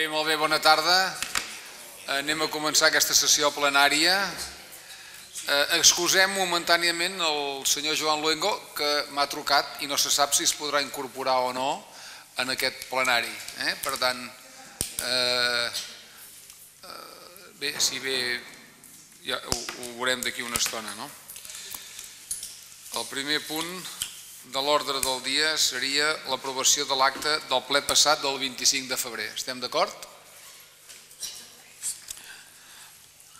Bé, molt bé, bona tarda. Anem a començar aquesta sessió plenària. Eh, excusem momentàniament el senyor Joan Luengo, que m'ha trucat i no se sap si es podrà incorporar o no en aquest plenari. Eh? Per tant, eh, eh, bé, si bé ja ho, ho veurem d'aquí una estona. No? El primer punt de l'ordre del dia seria l'aprovació de l'acte del ple passat del 25 de febrer. Estem d'acord?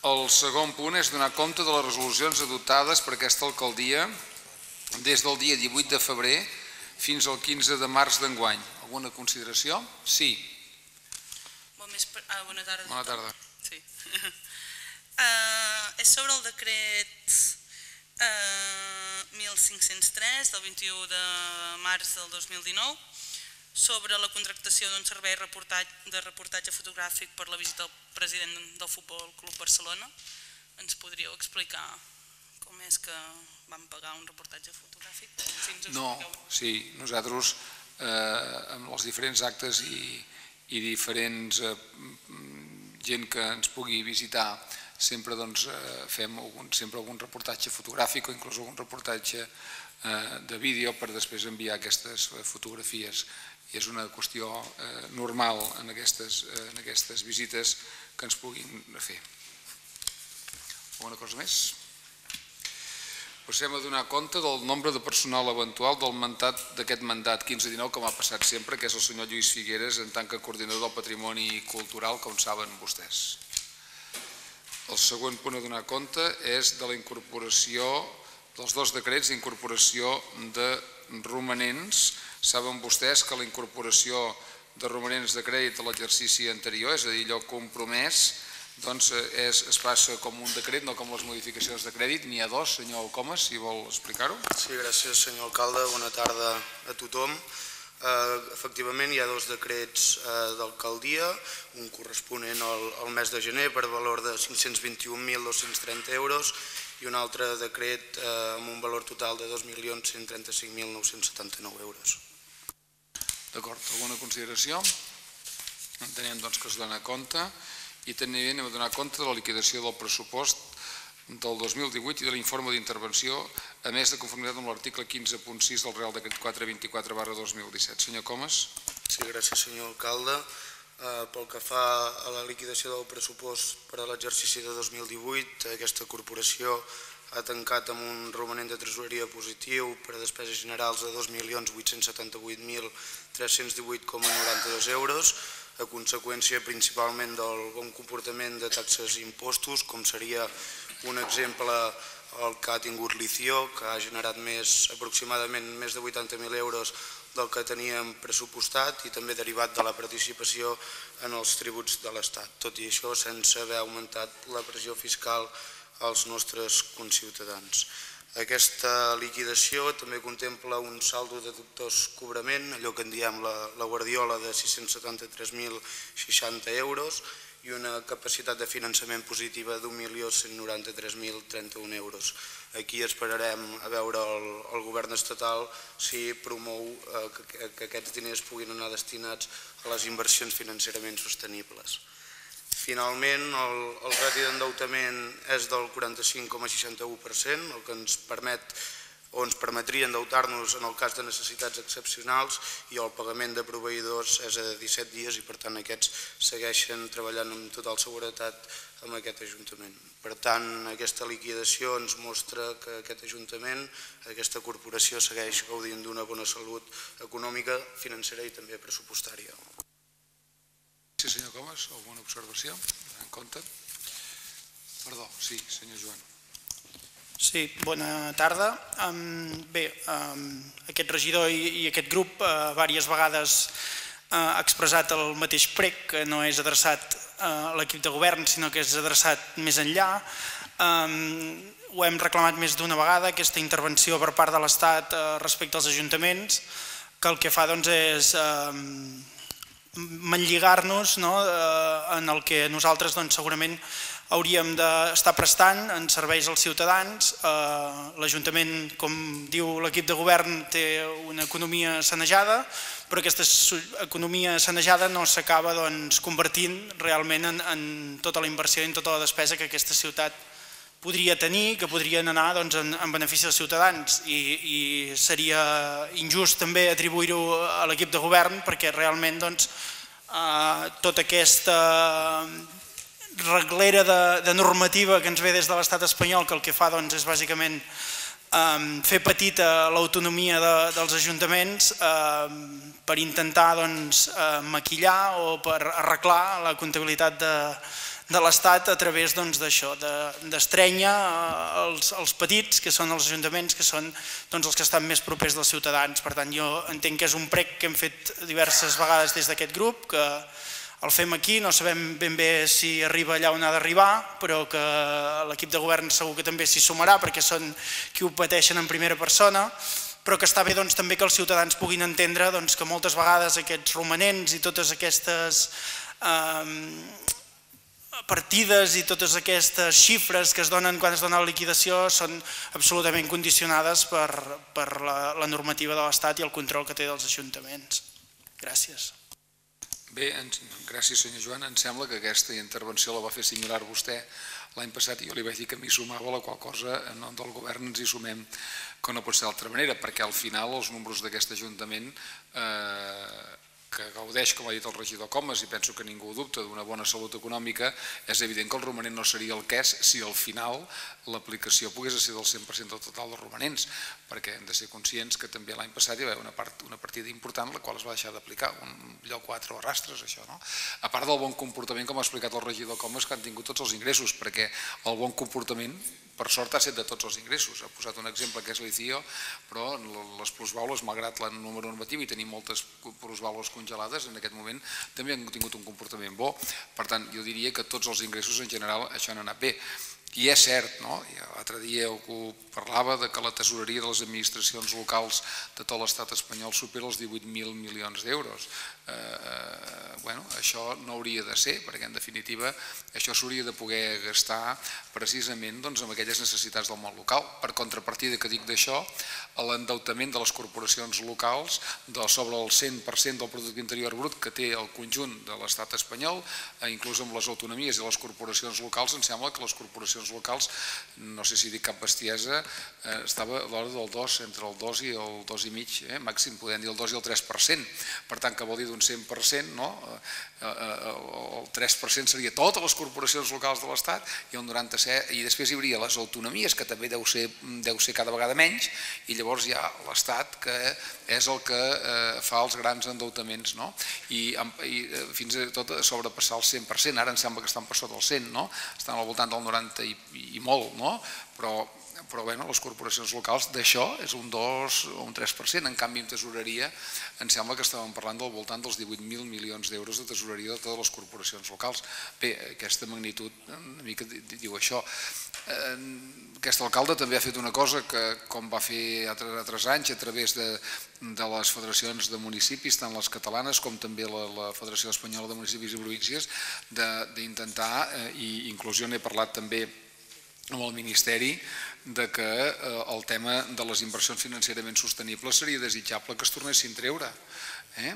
El segon punt és donar compte de les resolucions adoptades per aquesta alcaldia des del dia 18 de febrer fins al 15 de març d'enguany. Alguna consideració? Sí. Bon ah, bona tarda. Bona tarda. Sí. uh, és sobre el decret uh, 1503 del 21 de març del 2019 sobre la contractació d'un servei de reportatge fotogràfic per la visita del president del Futbol Club Barcelona. Ens podríeu explicar com és que vam pagar un reportatge fotogràfic? Si no, sí, nosaltres eh, amb els diferents actes i, i diferents eh, gent que ens pugui visitar sempre doncs, eh, fem algun, sempre algun reportatge fotogràfic o inclús algun reportatge eh, de vídeo per després enviar aquestes fotografies i és una qüestió eh, normal en aquestes, eh, en aquestes visites que ens puguin fer. Alguna cosa més? Passem a donar compte del nombre de personal eventual del mandat d'aquest mandat 15-19, com ha passat sempre, que és el senyor Lluís Figueres, en tant que coordinador del patrimoni cultural, com saben vostès. El següent punt a donar compte és de la incorporació dels dos decrets d'incorporació de romanents Saben vostès que la incorporació de romanents de crèdit a l'exercici anterior, és a dir, allò compromès, doncs eh, és, es passa com un decret, no com les modificacions de crèdit. N'hi ha dos, senyor Comas, si vol explicar-ho. Sí, gràcies, senyor alcalde. Bona tarda a tothom. Eh, efectivament, hi ha dos decrets eh, d'alcaldia, un corresponent al, al mes de gener per valor de 521.230 euros i un altre decret eh, amb un valor total de 2.135.979 euros. D'acord, alguna consideració? Entenem doncs, que es dona compte i també anem a donar compte de la liquidació del pressupost del 2018 i de l'informe d'intervenció a més de conformitat amb l'article 15.6 del Real Decret 424 barra 2017. Senyor Comas. Sí, gràcies senyor alcalde. Eh, pel que fa a la liquidació del pressupost per a l'exercici de 2018, aquesta corporació ha tancat amb un romanent de tresoreria positiu per a despeses generals de 2.878.318,92 euros, a conseqüència principalment del bon comportament de taxes i impostos, com seria un exemple el que ha tingut Licio, que ha generat més, aproximadament més de 80.000 euros del que teníem pressupostat i també derivat de la participació en els tributs de l'Estat. Tot i això, sense haver augmentat la pressió fiscal als nostres conciutadans. Aquesta liquidació també contempla un saldo de dubtós cobrament, allò que en diem la, la guardiola de 673.060 euros i una capacitat de finançament positiva d'1.193.031 euros. Aquí esperarem a veure el, el govern estatal si promou eh, que, que aquests diners puguin anar destinats a les inversions financerament sostenibles. Finalment, el, el rati d'endeutament és del 45,61%, el que ens permet o ens permetria endeutar-nos en el cas de necessitats excepcionals i el pagament de proveïdors és a 17 dies i per tant aquests segueixen treballant amb total seguretat amb aquest Ajuntament. Per tant, aquesta liquidació ens mostra que aquest Ajuntament, aquesta corporació segueix gaudint d'una bona salut econòmica, financera i també pressupostària. Sí, senyor Comas, alguna observació en compte? Perdó, sí, senyor Joan. Sí, bona tarda. Bé, aquest regidor i, aquest grup diverses vegades uh, ha expressat el mateix prec, que no és adreçat uh, a l'equip de govern, sinó que és adreçat més enllà. Ho hem reclamat més d'una vegada, aquesta intervenció per part de l'Estat respecte als ajuntaments, que el que fa doncs, és... Manlligar-nos no, eh, en el que nosaltres doncs, segurament hauríem d'estar prestant en serveis als ciutadans. Eh, L'Ajuntament, com diu l'equip de govern, té una economia sanejada, però aquesta economia sanejada no s'acaba doncs, convertint realment en, en tota la inversió i en tota la despesa que aquesta ciutat podria tenir, que podrien anar doncs, en, en benefici dels ciutadans. I, i seria injust també atribuir-ho a l'equip de govern perquè realment doncs, eh, tota aquesta reglera de, de normativa que ens ve des de l'estat espanyol que el que fa doncs, és bàsicament eh, fer petita l'autonomia de, dels ajuntaments eh, per intentar doncs, eh, maquillar o per arreglar la comptabilitat de, de l'Estat a través doncs, d'això, doncs, d'estrenya de, els, els petits, que són els ajuntaments, que són doncs, els que estan més propers dels ciutadans. Per tant, jo entenc que és un prec que hem fet diverses vegades des d'aquest grup, que el fem aquí, no sabem ben bé si arriba allà on ha d'arribar, però que l'equip de govern segur que també s'hi sumarà, perquè són qui ho pateixen en primera persona, però que està bé doncs, també que els ciutadans puguin entendre doncs, que moltes vegades aquests romanents i totes aquestes eh, partides i totes aquestes xifres que es donen quan es dona la liquidació són absolutament condicionades per, per la, la normativa de l'Estat i el control que té dels ajuntaments. Gràcies. Bé, gràcies senyor Joan. Em sembla que aquesta intervenció la va fer similar vostè l'any passat i jo li vaig dir que m'hi sumava, la qual cosa en nom del govern ens hi sumem que no pot ser d'altra manera, perquè al final els números d'aquest Ajuntament eh, que gaudeix, com ha dit el regidor Comas, i penso que ningú dubta d'una bona salut econòmica, és evident que el romanent no seria el que és si al final l'aplicació pogués ser del 100% del total dels romanents, perquè hem de ser conscients que també l'any passat hi va haver una, part, una partida important la qual es va deixar d'aplicar, un lloc 4 o rastres, això, no? A part del bon comportament, com ha explicat el regidor Comas, que han tingut tots els ingressos, perquè el bon comportament per sort ha set de tots els ingressos. Ha posat un exemple que és l'ICIO, però les plusvaules, malgrat la número normatiu i tenim moltes plusvaules congelades, en aquest moment també han tingut un comportament bo. Per tant, jo diria que tots els ingressos en general això han anat bé. I és cert, no? l'altre dia algú parlava de que la tesoreria de les administracions locals de tot l'estat espanyol supera els 18.000 milions d'euros. Eh, eh, bueno, això no hauria de ser, perquè en definitiva això s'hauria de poder gastar precisament doncs, amb aquelles necessitats del món local. Per contrapartida que dic d'això, l'endeutament de les corporacions locals de sobre el 100% del producte interior brut que té el conjunt de l'estat espanyol, eh, inclús amb les autonomies i les corporacions locals, em sembla que les corporacions locals, no sé si dic cap bestiesa, eh, estava a l'hora del 2, entre el 2 i el 2,5, eh, màxim, podem dir el 2 i el 3%, per tant que vol dir d'un 100%, no? Eh, eh, el 3% seria totes les corporacions locals de l'Estat i el 97, i després hi hauria les autonomies, que també deu ser, deu ser cada vegada menys, i llavors hi ha l'Estat, que és el que eh, fa els grans endeutaments, no? I, i fins a tot sobrepassar el 100%, ara em sembla que estan per sota del 100, no? estan al voltant del 90 i, i molt, no? però, però bueno, les corporacions locals d'això és un 2 o un 3%, en canvi en tesoreria em sembla que estàvem parlant del voltant dels 18.000 milions d'euros de tesoreria de totes les corporacions locals. Bé, aquesta magnitud una mica diu això. Aquest alcalde també ha fet una cosa que, com va fer altres anys, a través de, de les federacions de municipis, tant les catalanes com també la, la Federació Espanyola de Municipis i Províncies, d'intentar, eh, i jo n'he parlat també amb el Ministeri de que eh, el tema de les inversions financerament sostenibles seria desitjable que es tornessin a treure. Eh?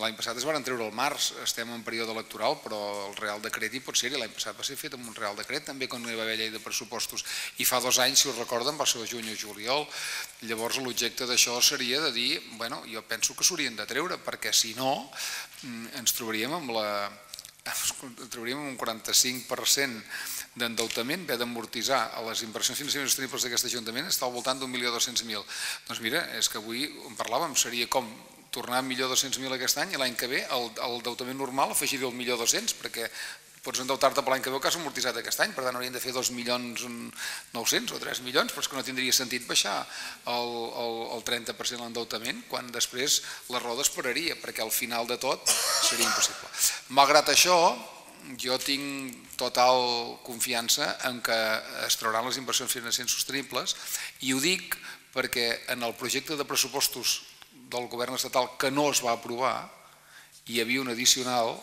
L'any passat es van treure al març, estem en període electoral, però el Real Decret hi pot ser, l'any passat va ser fet amb un Real Decret, també quan no hi va haver llei de pressupostos, i fa dos anys, si us recorden, va ser el juny o juliol. Llavors l'objecte d'això seria de dir, bueno, jo penso que s'haurien de treure, perquè si no mm, ens trobaríem amb la ens trobaríem un 45% d'endeutament, haver d'amortitzar a les inversions financeres sostenibles d'aquest Ajuntament està al voltant d'un milió dos mil. Doncs mira, és que avui en parlàvem, seria com tornar a milió 200.000 aquest any i l'any que ve el, deutament normal afegir el milió 200 perquè pots endeutar-te per l'any que ve que has amortitzat aquest any, per tant haurien de fer 2 milions 900 o 3 milions, però és que no tindria sentit baixar el, el, el 30% l'endeutament quan després la roda es pararia, perquè al final de tot seria impossible. Malgrat això, jo tinc total confiança en que es trauran les inversions financeres sostenibles i ho dic perquè en el projecte de pressupostos del govern estatal que no es va aprovar hi havia un addicional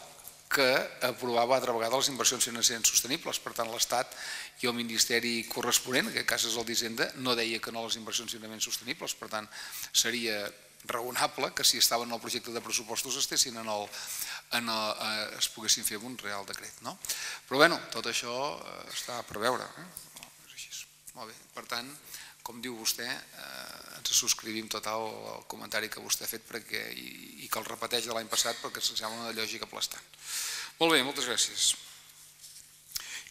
que aprovava altra vegada les inversions financeres sostenibles. Per tant, l'Estat i el Ministeri corresponent, en aquest cas és el d'Hisenda, no deia que no les inversions financeres sostenibles. Per tant, seria raonable que si estaven en el projecte de pressupostos estessin en el, eh, es poguessin fer un real decret. No? Però bueno, tot això eh, està per veure. Eh? És. Molt bé. Per tant, com diu vostè, eh, ens subscrivim total el comentari que vostè ha fet perquè, i, que el repeteix de l'any passat perquè se'ns sembla una lògica aplastant. Molt bé, moltes gràcies.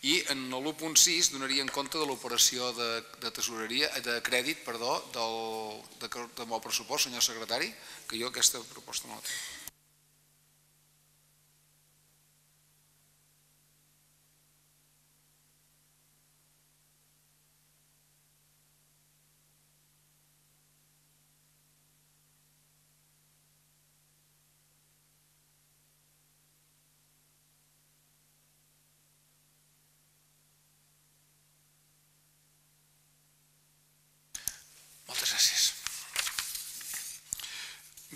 I en l'1.6 donaria en compte de l'operació de, de tesoreria, de crèdit, perdó, del, de, del pressupost, senyor secretari, que jo aquesta proposta no la tinc.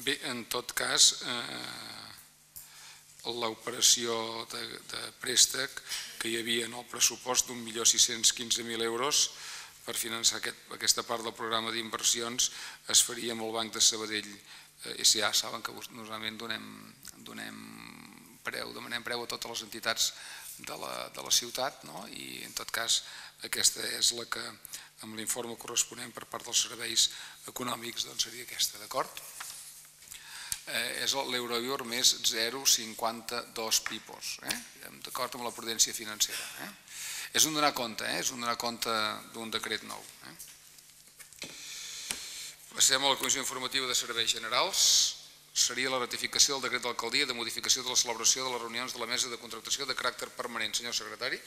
Bé, en tot cas, eh, l'operació de, de préstec que hi havia en el pressupost d'un milió 615.000 euros per finançar aquest, aquesta part del programa d'inversions es faria amb el Banc de Sabadell eh, SA. Saben que normalment donem, donem preu, demanem preu a totes les entitats de la, de la ciutat no? i en tot cas aquesta és la que amb l'informe corresponent per part dels serveis econòmics doncs seria aquesta, d'acord? Eh, és l'Euribor més 0,52 pipos, eh? d'acord amb la prudència financera. Eh? És un donar compte, eh? és un donar compte d'un decret nou. Eh? Passem a la Comissió Informativa de Serveis Generals. Seria la ratificació del decret d'alcaldia de modificació de la celebració de les reunions de la mesa de contractació de caràcter permanent. Senyor secretari.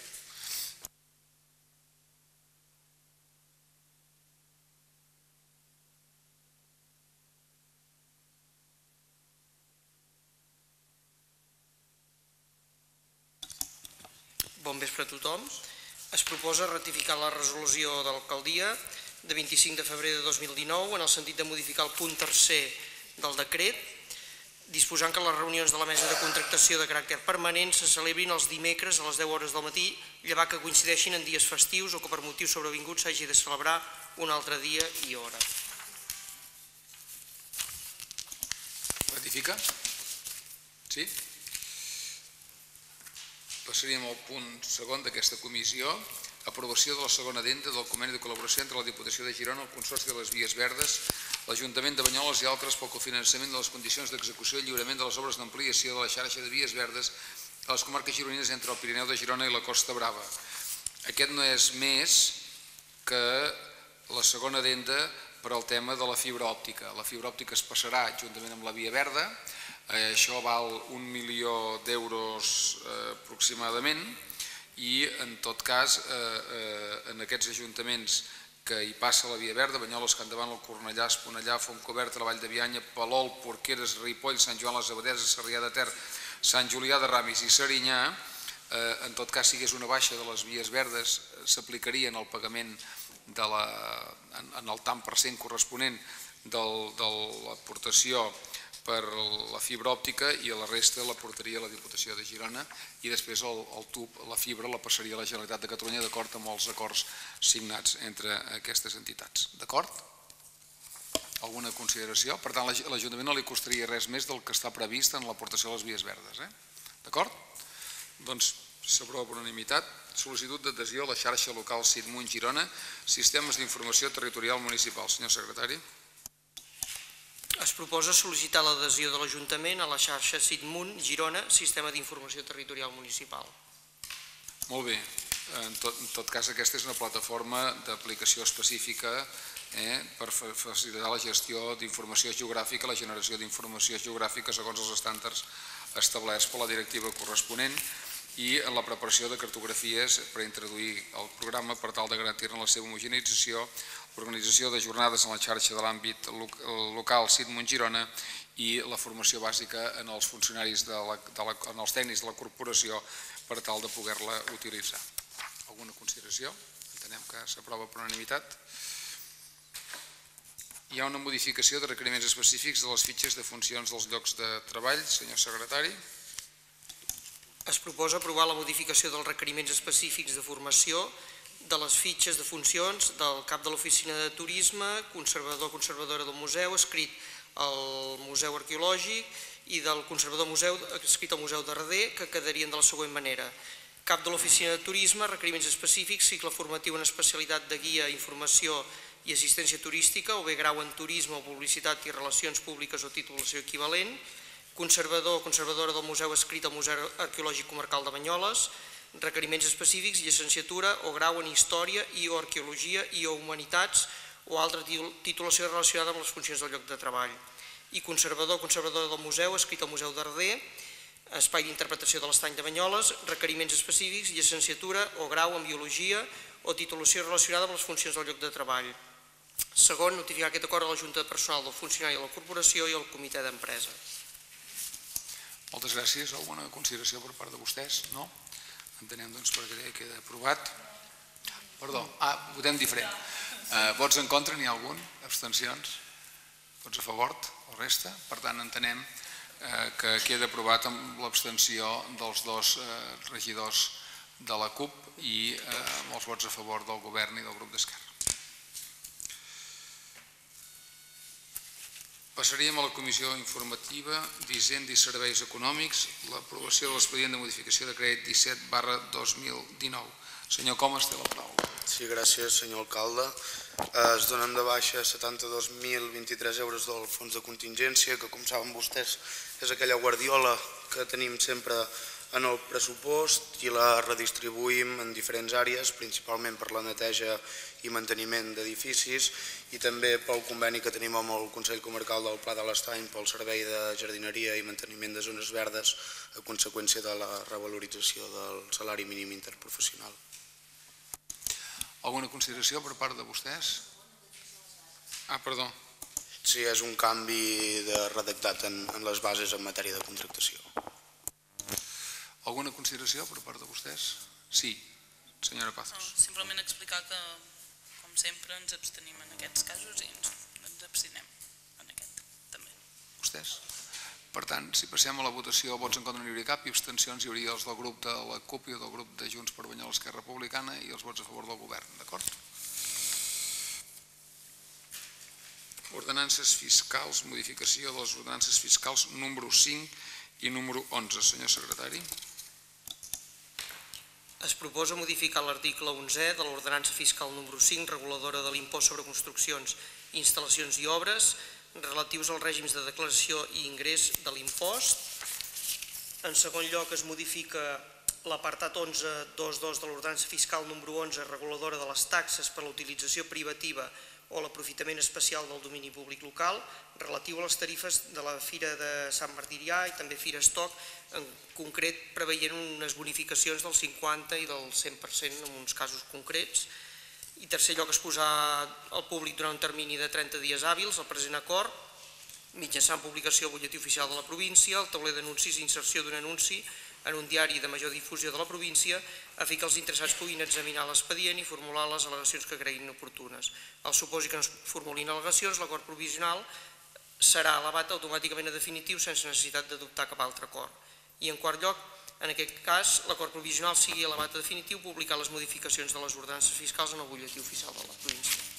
Vespre a tothom. Es proposa ratificar la resolució de l'alcaldia de 25 de febrer de 2019 en el sentit de modificar el punt tercer del decret, disposant que les reunions de la mesa de contractació de caràcter permanent se celebrin els dimecres a les 10 hores del matí, llevar que coincideixin en dies festius o que per motius sobrevinguts s'hagi de celebrar un altre dia i hora. Ratifica? Sí? Passaríem al punt segon d'aquesta comissió, aprovació de la segona denda del conveni de col·laboració entre la Diputació de Girona, el Consorci de les Vies Verdes, l'Ajuntament de Banyoles i altres pel cofinançament de les condicions d'execució i lliurament de les obres d'ampliació de la xarxa de vies verdes a les comarques gironines entre el Pirineu de Girona i la Costa Brava. Aquest no és més que la segona denda per al tema de la fibra òptica. La fibra òptica es passarà juntament amb la via verda, això val un milió d'euros eh, aproximadament i en tot cas eh, en aquests ajuntaments que hi passa la Via Verda, Banyoles, Davant, el Cornellà, Esponellà, Fontcobert, la Vall de Bianya, Palol, Porqueres, Ripoll, Sant Joan, les Abadeses, Sarrià de Ter, Sant Julià de Ramis i Serinyà, en tot cas si hagués una baixa de les vies verdes s'aplicaria en el pagament de la, en, el tant per cent corresponent del, de l'aportació per la fibra òptica i la resta la portaria a la Diputació de Girona i després el, tub, la fibra, la passaria a la Generalitat de Catalunya d'acord amb els acords signats entre aquestes entitats. D'acord? Alguna consideració? Per tant, l'Ajuntament no li costaria res més del que està previst en l'aportació a les vies verdes. Eh? D'acord? Doncs s'aprova per unanimitat sol·licitud d'adhesió a la xarxa local Sidmunt Girona, sistemes d'informació territorial municipal. Senyor secretari. Es proposa sol·licitar l'adhesió de l'Ajuntament a la xarxa Sidmunt Girona, Sistema d'Informació Territorial Municipal. Molt bé. En tot, en tot cas, aquesta és una plataforma d'aplicació específica eh, per facilitar la gestió d'informació geogràfica, la generació d'informació geogràfica segons els estàndards establerts per la directiva corresponent i en la preparació de cartografies per introduir el programa per tal de garantir-ne la seva homogenització, organització de jornades en la xarxa de l'àmbit local Sidmont Girona i la formació bàsica en els funcionaris, de la, en els tècnics de la corporació per tal de poder-la utilitzar. Alguna consideració? Entenem que s'aprova per unanimitat. Hi ha una modificació de requeriments específics de les fitxes de funcions dels llocs de treball. Senyor secretari. Es proposa aprovar la modificació dels requeriments específics de formació de les fitxes de funcions del cap de l'Oficina de Turisme, conservador conservadora del museu, escrit al Museu Arqueològic i del conservador museu, escrit al Museu de Rader, que quedarien de la següent manera. Cap de l'Oficina de Turisme, requeriments específics, cicle formatiu en especialitat de guia, informació i assistència turística, o bé grau en turisme o publicitat i relacions públiques o titulació equivalent, conservador o conservadora del museu escrit al Museu Arqueològic Comarcal de Banyoles, requeriments específics, llicenciatura o grau en Història i o Arqueologia i o Humanitats o altra titulació relacionada amb les funcions del lloc de treball. I conservador o conservadora del museu, escrit al Museu d'Arder, espai d'interpretació de l'estany de Banyoles, requeriments específics, llicenciatura o grau en Biologia o titulació relacionada amb les funcions del lloc de treball. Segon, notificar aquest acord a la Junta de Personal del Funcionari de la Corporació i al Comitè d'Empresa. Moltes gràcies. Alguna consideració per part de vostès? No? Entenem doncs perquè queda aprovat. Perdó, ah, votem diferent. Eh, vots en contra, n'hi ha algun? Abstencions? Vots a favor? O resta? Per tant, entenem eh, que queda aprovat amb l'abstenció dels dos eh, regidors de la CUP i eh, amb els vots a favor del govern i del grup d'Esquerra. Passaríem a la Comissió Informativa d'Hisenda i Serveis Econòmics, l'aprovació de l'expedient de modificació de crèdit 17 barra 2019. Senyor Comas, té la paraula. Sí, gràcies, senyor alcalde. Es donen de baixa 72.023 euros del fons de contingència, que com saben vostès és aquella guardiola que tenim sempre en el pressupost i la redistribuïm en diferents àrees, principalment per la neteja i manteniment d'edificis i també pel conveni que tenim amb el Consell Comarcal del Pla de l'Estany pel servei de jardineria i manteniment de zones verdes a conseqüència de la revalorització del salari mínim interprofessional. Alguna consideració per part de vostès? Ah, perdó. Sí, és un canvi de redactat en, en les bases en matèria de contractació. Alguna consideració per part de vostès? Sí, senyora Pazos. No, simplement explicar que, com sempre, ens abstenim en aquests casos i ens, ens abstinem en aquest també. Vostès? Per tant, si passem a la votació, vots en contra no hi hauria cap i abstencions hi hauria els del grup de la CUP i del grup de Junts per Banyar l'Esquerra Republicana i els vots a favor del govern, d'acord? Ordenances fiscals, modificació de les ordenances fiscals número 5 i número 11. Senyor secretari. Es proposa modificar l'article 11 de l'ordenança fiscal número 5, reguladora de l'impost sobre construccions, instal·lacions i obres, relatius als règims de declaració i ingrés de l'impost. En segon lloc, es modifica l'apartat 11.2.2 de l'ordenança fiscal número 11, reguladora de les taxes per a la utilització privativa o l'aprofitament especial del domini públic local relatiu a les tarifes de la Fira de Sant Martirià i també Fira Estoc, en concret preveient unes bonificacions del 50 i del 100% en uns casos concrets. I tercer lloc, exposar al públic durant un termini de 30 dies hàbils el present acord, mitjançant publicació al butlletí oficial de la província, el tauler d'anuncis i inserció d'un anunci en un diari de major difusió de la província a fi que els interessats puguin examinar l'expedient i formular les al·legacions que creguin oportunes. Al supòsit que no es formulin al·legacions, l'acord provisional serà elevat automàticament a definitiu sense necessitat d'adoptar cap altre acord. I en quart lloc, en aquest cas, l'acord provisional sigui elevat a definitiu, publicar les modificacions de les ordenances fiscals en el butlletí oficial de la província.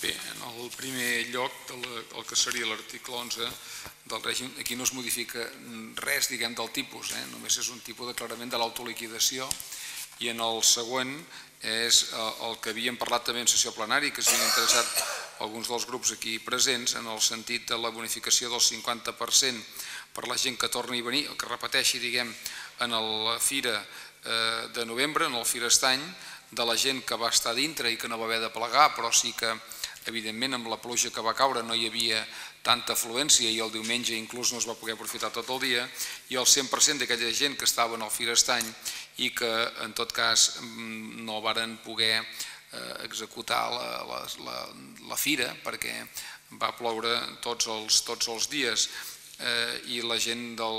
Bé, en el primer lloc, del el que seria l'article 11 del règim, aquí no es modifica res, diguem, del tipus, eh? només és un tipus de clarament de l'autoliquidació i en el següent és eh, el que havíem parlat també en sessió plenària, que s'havien interessat alguns dels grups aquí presents en el sentit de la bonificació del 50% per la gent que torni a venir, el que repeteixi, diguem, en la fira eh, de novembre, en el Firestany, de la gent que va estar dintre i que no va haver de plegar, però sí que evidentment amb la pluja que va caure no hi havia tanta afluència i el diumenge inclús no es va poder aprofitar tot el dia. I el 100% d'aquella gent que estava en el Firestany i que en tot cas mm, no varen poder eh, executar la, la, la, la fira perquè va ploure tots els, tots els dies. Eh, i la gent, del,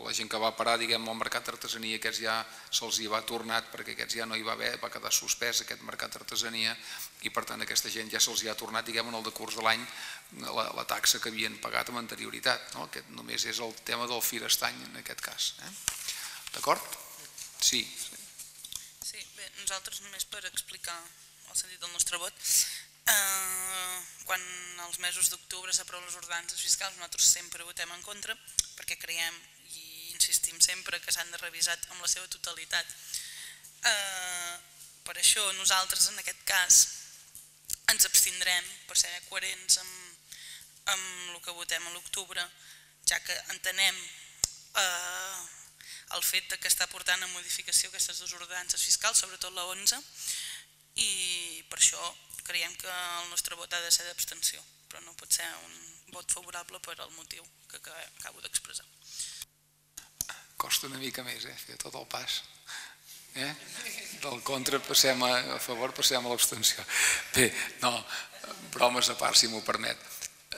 la gent que va parar diguem, al mercat d'artesania aquests ja se'ls hi va tornat perquè aquests ja no hi va haver, va quedar suspès aquest mercat d'artesania i per tant aquesta gent ja se'ls ha tornat diguem, en el decurs de l'any la, la taxa que havien pagat amb anterioritat no? aquest només és el tema del firestany en aquest cas eh? d'acord? Sí, Sí, bé, nosaltres només per explicar el sentit del nostre vot, eh, quan els mesos d'octubre s'aproven les ordenances fiscals nosaltres sempre votem en contra perquè creiem i insistim sempre que s'han de revisar amb la seva totalitat. Eh, per això nosaltres en aquest cas ens abstindrem per ser coherents amb, amb el que votem a l'octubre, ja que entenem eh, el fet que està portant a modificació aquestes dues ordenances fiscals, sobretot la 11, i per això creiem que el nostre vot ha de ser d'abstenció, però no pot ser un vot favorable per al motiu que acabo d'expressar. Costa una mica més, eh, fer tot el pas. Eh? Del contra passem a, favor, passem a l'abstenció. Bé, no, bromes a part, si m'ho permet.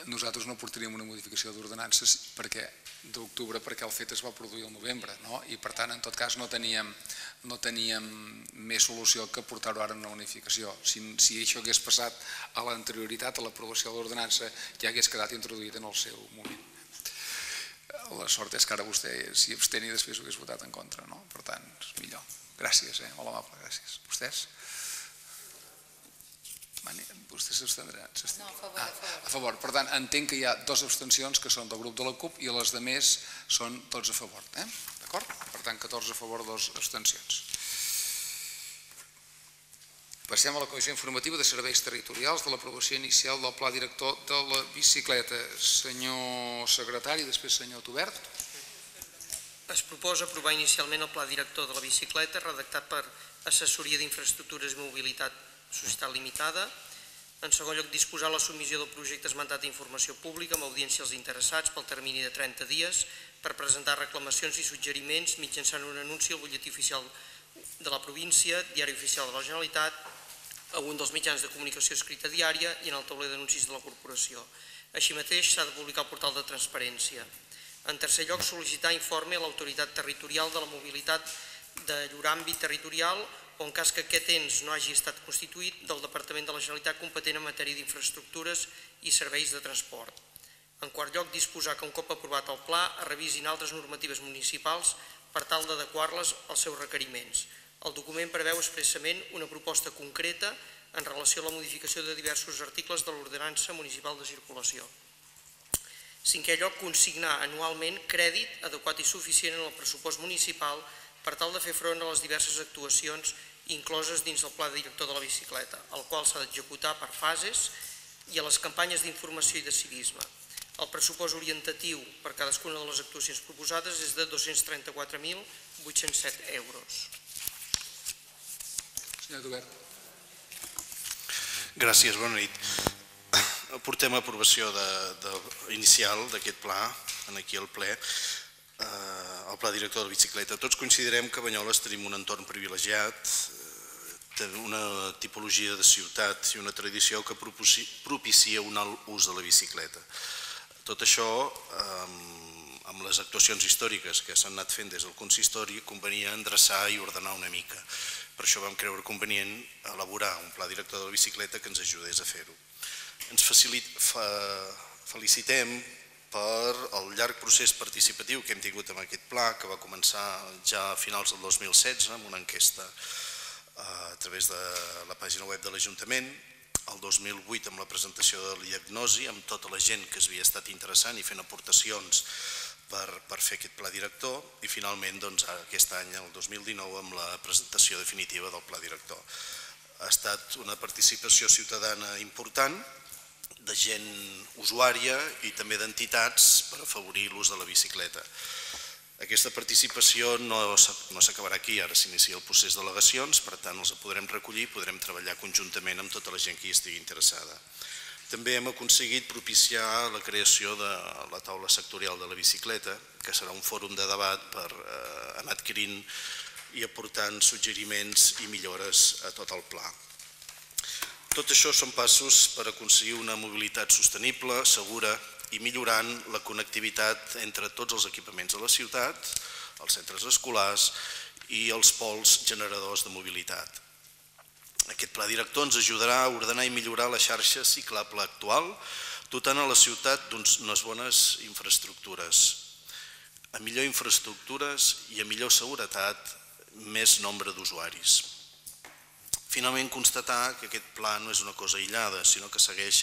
Nosaltres no portaríem una modificació d'ordenances perquè d'octubre perquè el fet es va produir al novembre no? i per tant en tot cas no teníem, no teníem més solució que portar-ho ara en una unificació. Si, si això hagués passat a l'anterioritat, a l'aprovació de l'ordenança, ja hagués quedat introduït en el seu moment. La sort és que ara vostè s'hi absteni i després ho hagués votat en contra, no? per tant, és millor. Gràcies, eh? molt amable, gràcies. Vostès? Vostè s'abstendrà? No, a favor, ah, a favor. A favor. Per tant, entenc que hi ha dues abstencions que són del grup de la CUP i les de més són tots a favor. Eh? D'acord? Per tant, 14 a favor, dos abstencions. Passem a la Comissió Informativa de Serveis Territorials de l'aprovació inicial del Pla Director de la Bicicleta. Senyor secretari, després senyor Tobert. Es proposa aprovar inicialment el Pla Director de la Bicicleta redactat per Assessoria d'Infraestructures i Mobilitat Societat Limitada. En segon lloc, disposar la submissió del projecte esmentat d'informació pública amb audiència als interessats pel termini de 30 dies per presentar reclamacions i suggeriments mitjançant un anunci al butlletí oficial de la província, diari oficial de la Generalitat, a un dels mitjans de comunicació escrita diària i en el tauler d'anuncis de la corporació. Així mateix s'ha de publicar al portal de transparència. En tercer lloc, sol·licitar informe a l'autoritat territorial de la mobilitat de llur àmbit territorial o en cas que aquest ens no hagi estat constituït del Departament de la Generalitat competent en matèria d'infraestructures i serveis de transport. En quart lloc, disposar que un cop aprovat el pla es revisin altres normatives municipals per tal d'adequar-les als seus requeriments. El document preveu expressament una proposta concreta en relació a la modificació de diversos articles de l'Ordenança Municipal de Circulació. Cinquè lloc, consignar anualment crèdit adequat i suficient en el pressupost municipal per tal de fer front a les diverses actuacions incloses dins del pla director de la bicicleta, el qual s'ha d'executar per fases i a les campanyes d'informació i de civisme. El pressupost orientatiu per cadascuna de les actuacions proposades és de 234.807 euros. Senyor Tobert. Gràcies, bona nit. Portem aprovació de, de, inicial d'aquest pla, en aquí al ple, eh, el pla director de la bicicleta. Tots considerem que a Banyoles tenim un entorn privilegiat, eh, una tipologia de ciutat i una tradició que propicia un alt ús de la bicicleta. Tot això, amb les actuacions històriques que s'han anat fent des del consistori, convenia endreçar i ordenar una mica. Per això vam creure convenient elaborar un pla director de la bicicleta que ens ajudés a fer-ho. Ens facilita, fa, felicitem per el llarg procés participatiu que hem tingut amb aquest pla, que va començar ja a finals del 2016 amb una enquesta a través de la pàgina web de l'Ajuntament, el 2008 amb la presentació de la diagnosi, amb tota la gent que s'havia estat interessant i fent aportacions per, per fer aquest pla director i finalment doncs, aquest any, el 2019, amb la presentació definitiva del pla director. Ha estat una participació ciutadana important, de gent usuària i també d'entitats per afavorir l'ús de la bicicleta. Aquesta participació no, s'acabarà aquí, ara s'inicia el procés d'al·legacions, per tant els podrem recollir i podrem treballar conjuntament amb tota la gent que hi estigui interessada. També hem aconseguit propiciar la creació de la taula sectorial de la bicicleta, que serà un fòrum de debat per eh, anar adquirint i aportant suggeriments i millores a tot el pla. Tot això són passos per aconseguir una mobilitat sostenible, segura i millorant la connectivitat entre tots els equipaments de la ciutat, els centres escolars i els pols generadors de mobilitat. Aquest pla director ens ajudarà a ordenar i millorar la xarxa ciclable actual, dotant a la ciutat d'unes bones infraestructures. A millor infraestructures i a millor seguretat, més nombre d'usuaris. Finalment, constatar que aquest pla no és una cosa aïllada, sinó que segueix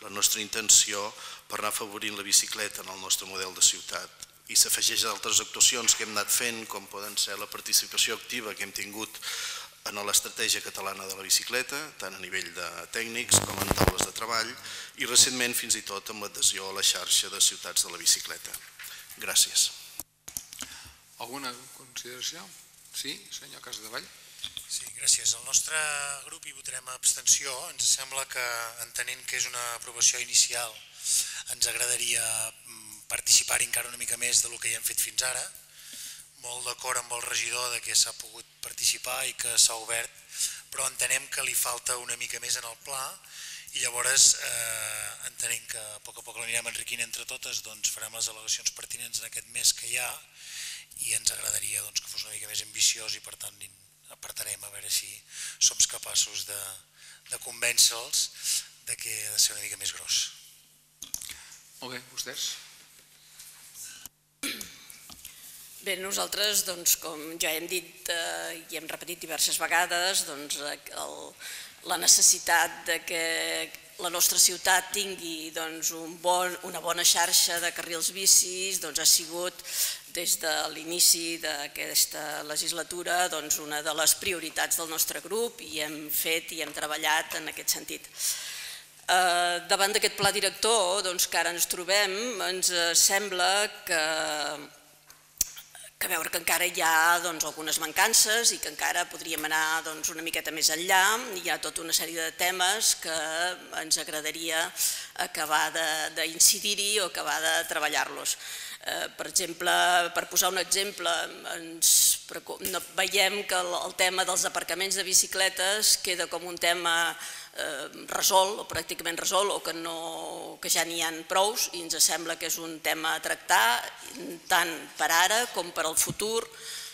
la nostra intenció per anar afavorint la bicicleta en el nostre model de ciutat. I s'afegeix altres actuacions que hem anat fent, com poden ser la participació activa que hem tingut en l'estratègia catalana de la bicicleta, tant a nivell de tècnics com en taules de treball, i recentment fins i tot amb l'adhesió a la xarxa de ciutats de la bicicleta. Gràcies. Alguna consideració? Sí, senyor Casadevall? Sí, gràcies. El nostre grup hi votarem abstenció. Ens sembla que, entenent que és una aprovació inicial, ens agradaria mm, participar encara una mica més del que hi hem fet fins ara. Molt d'acord amb el regidor de que s'ha pogut participar i que s'ha obert, però entenem que li falta una mica més en el pla i llavors eh, entenem que a poc a poc l'anirem enriquint entre totes, doncs farem les al·legacions pertinents en aquest mes que hi ha i ens agradaria doncs, que fos una mica més ambiciós i per tant apretarem a veure si som capaços de, de convèncer-los de que ha de ser una mica més gros. Molt bé, vostès? Bé, nosaltres, doncs, com ja hem dit eh, i hem repetit diverses vegades, doncs, el, la necessitat de que la nostra ciutat tingui doncs, un bon, una bona xarxa de carrils bicis doncs, ha sigut des de l'inici d'aquesta legislatura doncs, una de les prioritats del nostre grup i hem fet i hem treballat en aquest sentit. Eh, davant d'aquest pla director doncs, que ara ens trobem, ens sembla que que veure que encara hi ha doncs, algunes mancances i que encara podríem anar doncs, una miqueta més enllà. Hi ha tota una sèrie de temes que ens agradaria acabar d'incidir-hi o acabar de treballar-los. Eh, per exemple, per posar un exemple, ens veiem que el tema dels aparcaments de bicicletes queda com un tema eh, resolt o pràcticament resolt o que, no, que ja n'hi han prous i ens sembla que és un tema a tractar tant per ara com per al futur.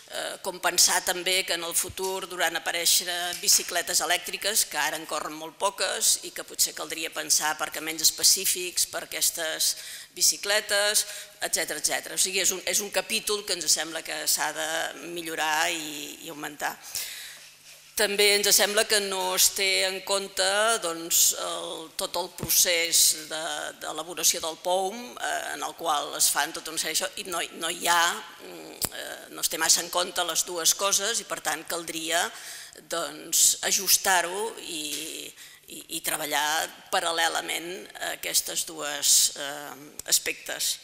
Eh, com pensar també que en el futur duran aparèixer bicicletes elèctriques, que ara en corren molt poques i que potser caldria pensar aparcaments específics per aquestes bicicletes, etc etc. O sigui, és un, és un capítol que ens sembla que s'ha de millorar i, i augmentar. També ens sembla que no es té en compte doncs, el, tot el procés d'elaboració de, del POUM eh, en el qual es fan tot un sèrie i no, no hi ha, mm, eh, no es té massa en compte les dues coses i per tant caldria doncs, ajustar-ho i, i, treballar paral·lelament a aquestes dues eh, aspectes.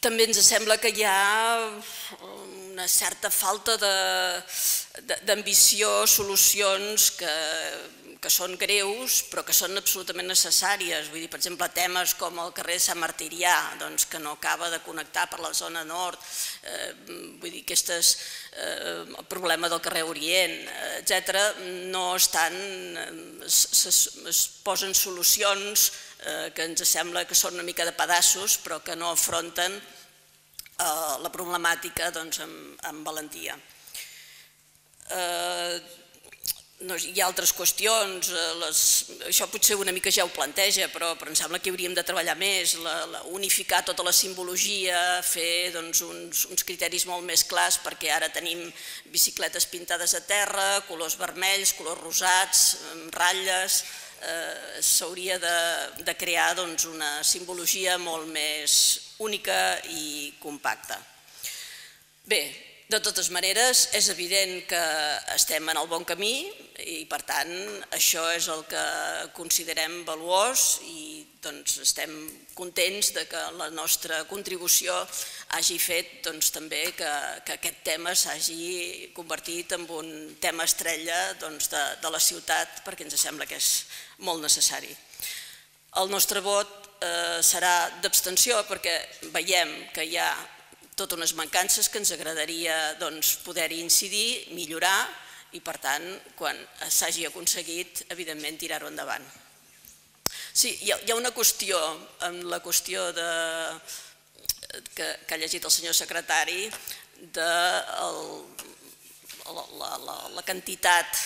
També ens sembla que hi ha una certa falta d'ambició, solucions que, que són greus però que són absolutament necessàries. Vull dir, per exemple, temes com el carrer Sant Martirià, doncs, que no acaba de connectar per la zona nord, eh, vull dir, aquestes, eh, el problema del carrer Orient, etc., no estan, es, es, es posen solucions eh, que ens sembla que són una mica de pedaços però que no afronten eh, la problemàtica doncs, amb, amb valentia. Eh, no, hi ha altres qüestions, eh, les, això potser una mica ja ho planteja, però, però em sembla que hauríem de treballar més, la, la, unificar tota la simbologia, fer doncs, uns, uns criteris molt més clars, perquè ara tenim bicicletes pintades a terra, colors vermells, colors rosats, ratlles, eh, s'hauria de, de crear doncs, una simbologia molt més única i compacta. Bé, de totes maneres, és evident que estem en el bon camí i, per tant, això és el que considerem valuós i doncs, estem contents de que la nostra contribució hagi fet doncs, també que, que aquest tema s'hagi convertit en un tema estrella doncs, de, de la ciutat perquè ens sembla que és molt necessari. El nostre vot eh, serà d'abstenció perquè veiem que hi ha totes unes mancances que ens agradaria doncs, poder-hi incidir, millorar i per tant, quan s'hagi aconseguit, evidentment tirar-ho endavant. Sí, hi ha, una qüestió, amb la qüestió de, que, que ha llegit el senyor secretari, de el, la, la, la, quantitat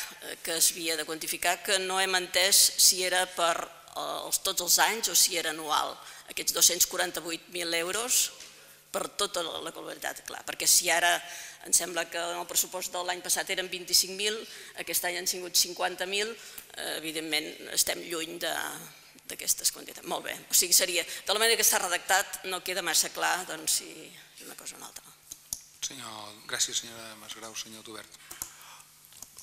que es havia de quantificar, que no hem entès si era per els, tots els anys o si era anual. Aquests 248.000 euros per tota la globalitat, clar, perquè si ara em sembla que en el pressupost de l'any passat eren 25.000, aquest any han sigut 50.000, eh, evidentment estem lluny de, d'aquestes quantitats. Molt bé, o sigui, seria, de la manera que està redactat no queda massa clar doncs, si una cosa o una altra. Senyor, gràcies senyora Masgrau, senyor Tubert.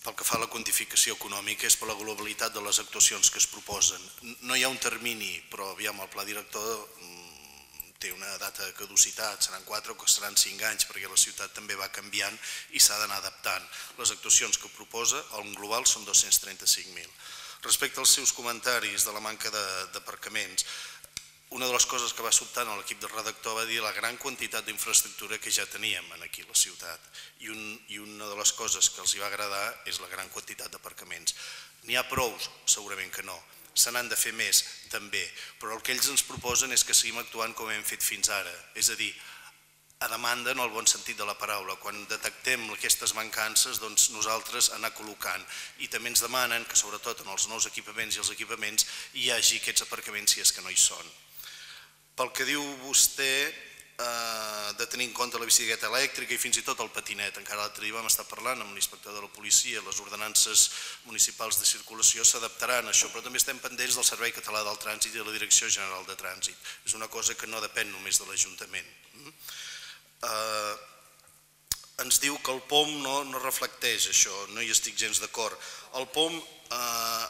Pel que fa a la quantificació econòmica és per la globalitat de les actuacions que es proposen. No hi ha un termini, però aviam, el pla director mm, té una data de caducitat, seran 4 o seran 5 anys, perquè la ciutat també va canviant i s'ha d'anar adaptant. Les actuacions que proposa, en global, són 235.000. Respecte als seus comentaris de la manca d'aparcaments, una de les coses que va sobtar en l'equip de redactor va dir la gran quantitat d'infraestructura que ja teníem aquí a la ciutat i, un, i una de les coses que els hi va agradar és la gran quantitat d'aparcaments. N'hi ha prous? Segurament que no. Se n'han de fer més? També. Però el que ells ens proposen és que seguim actuant com hem fet fins ara. És a dir, a demanda en el bon sentit de la paraula. Quan detectem aquestes mancances, doncs nosaltres anar col·locant. I també ens demanen que sobretot en els nous equipaments i els equipaments hi hagi aquests aparcaments si és que no hi són. Pel que diu vostè eh, de tenir en compte la bicicleta elèctrica i fins i tot el patinet, encara l'altre dia vam estar parlant amb l'inspector de la policia, les ordenances municipals de circulació s'adaptaran a això, però també estem pendents del Servei Català del Trànsit i de la Direcció General de Trànsit. És una cosa que no depèn només de l'Ajuntament. Mm? eh, ens diu que el POM no, no reflecteix això, no hi estic gens d'acord. El POM eh,